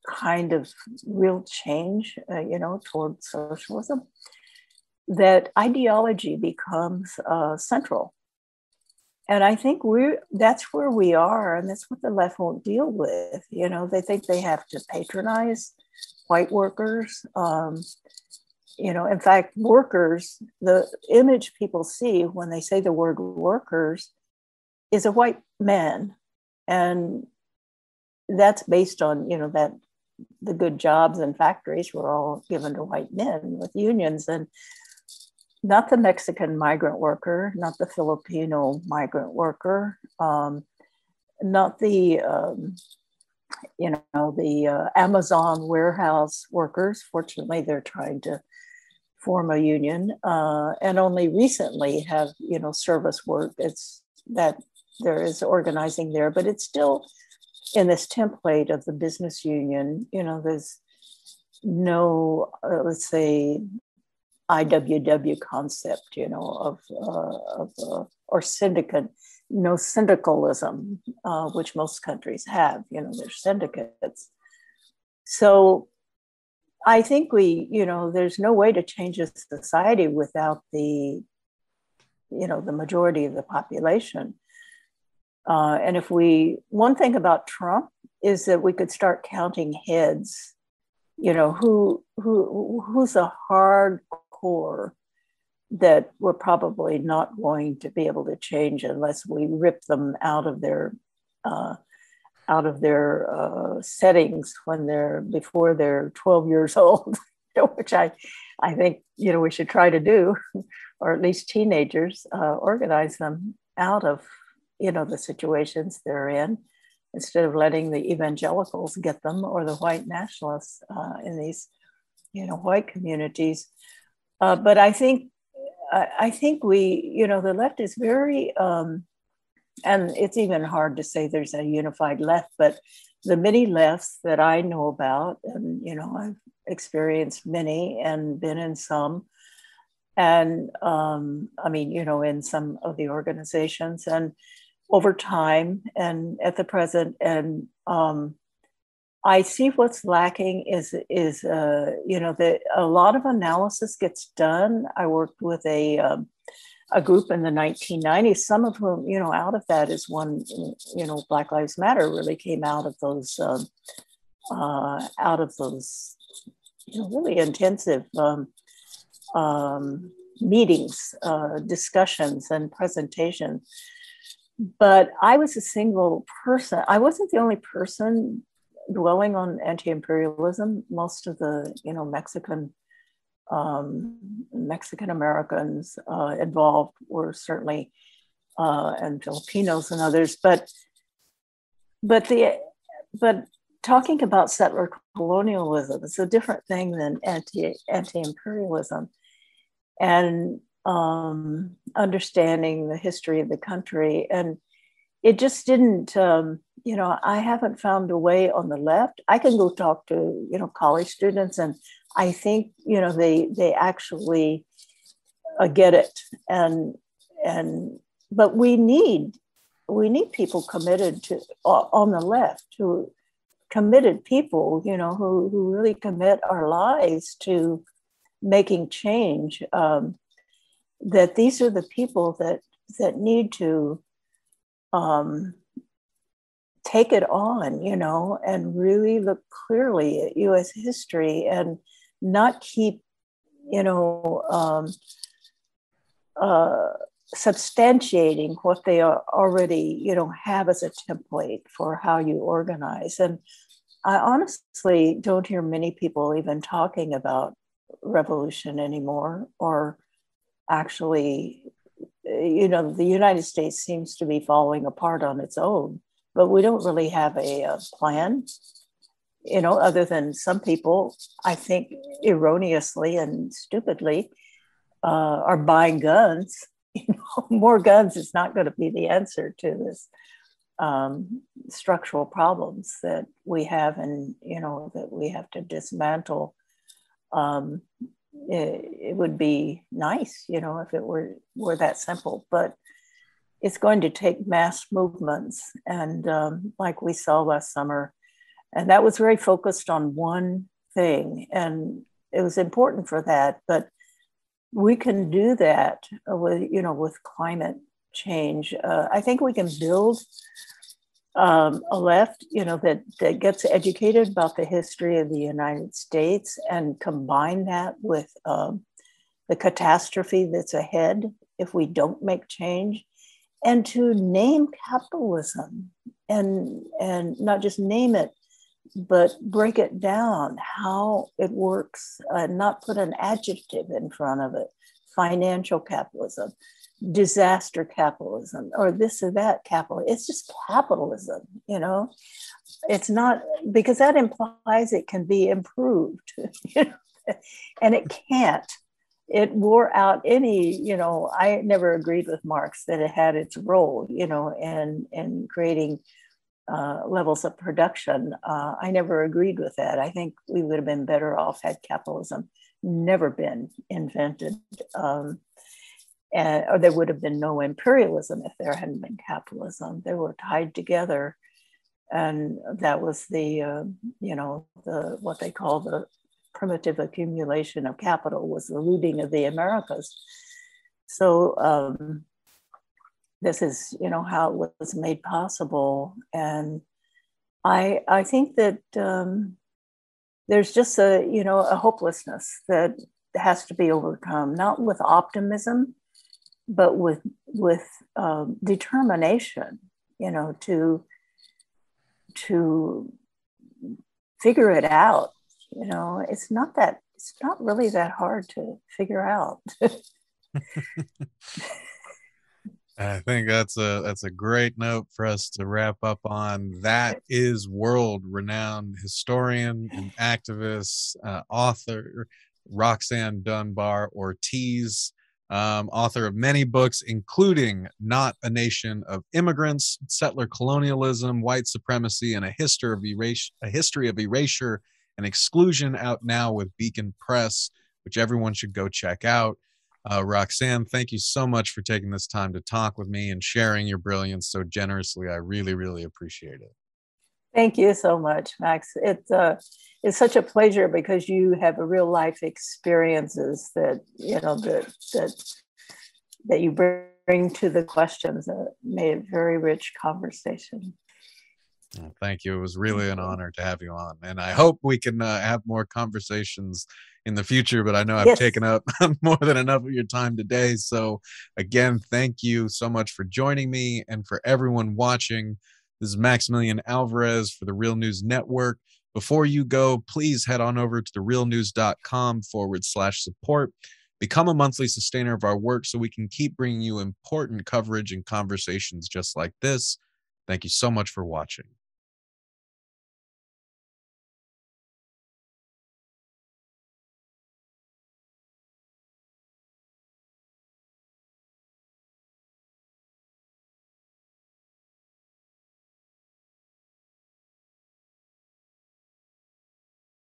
kind of real change, uh, you know, toward socialism that ideology becomes uh, central. And I think we're that's where we are, and that's what the left won't deal with. You know, they think they have to patronize white workers. Um, you know, in fact, workers, the image people see when they say the word workers is a white man. And that's based on, you know, that the good jobs and factories were all given to white men with unions. And not the Mexican migrant worker, not the Filipino migrant worker, um, not the um, you know the uh, Amazon warehouse workers. Fortunately, they're trying to form a union, uh, and only recently have you know service work. It's that there is organizing there, but it's still in this template of the business union. You know, there's no uh, let's say IWW concept, you know, of, uh, of uh, or syndicate, no syndicalism, uh, which most countries have. You know, there's syndicates. So I think we, you know, there's no way to change a society without the, you know, the majority of the population. Uh, and if we, one thing about Trump is that we could start counting heads. You know, who who who's a hardcore that we're probably not going to be able to change unless we rip them out of their uh, out of their uh, settings when they're before they're 12 years old, which I, I think you know we should try to do, or at least teenagers uh, organize them out of you know the situations they're in, instead of letting the evangelicals get them or the white nationalists uh, in these you know white communities. Uh, but I think I, think we you know the left is very um, and it's even hard to say there's a unified left, but the many lefts that I know about, and you know, I've experienced many and been in some, and um, I mean, you know, in some of the organizations, and over time, and at the present, and um, I see what's lacking is is uh, you know that a lot of analysis gets done. I worked with a um, a group in the 1990s, some of whom, you know, out of that is one, you know, Black Lives Matter really came out of those, um, uh, out of those, you know, really intensive um, um, meetings, uh, discussions, and presentations. But I was a single person. I wasn't the only person dwelling on anti-imperialism. Most of the, you know, Mexican um, Mexican Americans uh, involved were certainly, uh, and Filipinos and others. But but the but talking about settler colonialism is a different thing than anti anti imperialism, and um, understanding the history of the country. And it just didn't um, you know i haven't found a way on the left. I can go talk to you know college students and I think you know they they actually uh, get it, and and but we need we need people committed to on the left who committed people you know who who really commit our lives to making change. Um, that these are the people that that need to um, take it on, you know, and really look clearly at U.S. history and not keep, you know, um, uh, substantiating what they already, you know, have as a template for how you organize. And I honestly don't hear many people even talking about revolution anymore, or actually, you know, the United States seems to be falling apart on its own, but we don't really have a, a plan you know, other than some people, I think erroneously and stupidly, uh, are buying guns. You know, more guns is not going to be the answer to this um, structural problems that we have, and you know that we have to dismantle. Um, it, it, would be nice, you know, if it were were that simple, but it's going to take mass movements, and um, like we saw last summer and that was very focused on one thing and it was important for that but we can do that with you know with climate change. Uh, i think we can build um, a left you know that that gets educated about the history of the united states and combine that with um, the catastrophe that's ahead if we don't make change and to name capitalism and and not just name it but break it down how it works, uh, not put an adjective in front of it financial capitalism, disaster capitalism, or this or that capital. It's just capitalism, you know? It's not because that implies it can be improved, and it can't. It wore out any, you know, I never agreed with Marx that it had its role, you know, in, in creating uh, levels of production. Uh, I never agreed with that. I think we would have been better off had capitalism never been invented. Um, or there would have been no imperialism if there hadn't been capitalism. They were tied together. And that was the, uh, you know, the what they call the primitive accumulation of capital was the looting of the Americas. So um, this is, you know, how it was made possible. And I, I think that um, there's just a, you know, a hopelessness that has to be overcome, not with optimism, but with with um, determination. You know, to to figure it out. You know, it's not that it's not really that hard to figure out. I think that's a that's a great note for us to wrap up on. That is world-renowned historian and activist, uh, author Roxanne Dunbar Ortiz, um, author of many books, including "Not a Nation of Immigrants," "Settler Colonialism," "White Supremacy," and a history of erasure, a history of erasure and exclusion, out now with Beacon Press, which everyone should go check out. Uh, Roxanne, thank you so much for taking this time to talk with me and sharing your brilliance so generously. I really, really appreciate it. Thank you so much, Max. It's uh, it's such a pleasure because you have a real life experiences that you know that that that you bring to the questions that made a very rich conversation. Well, thank you. It was really an honor to have you on, and I hope we can uh, have more conversations in the future, but I know I've yes. taken up more than enough of your time today. So, again, thank you so much for joining me and for everyone watching. This is Maximillian Alvarez for the Real News Network. Before you go, please head on over to therealnews.com forward slash support. Become a monthly sustainer of our work so we can keep bringing you important coverage and conversations just like this. Thank you so much for watching.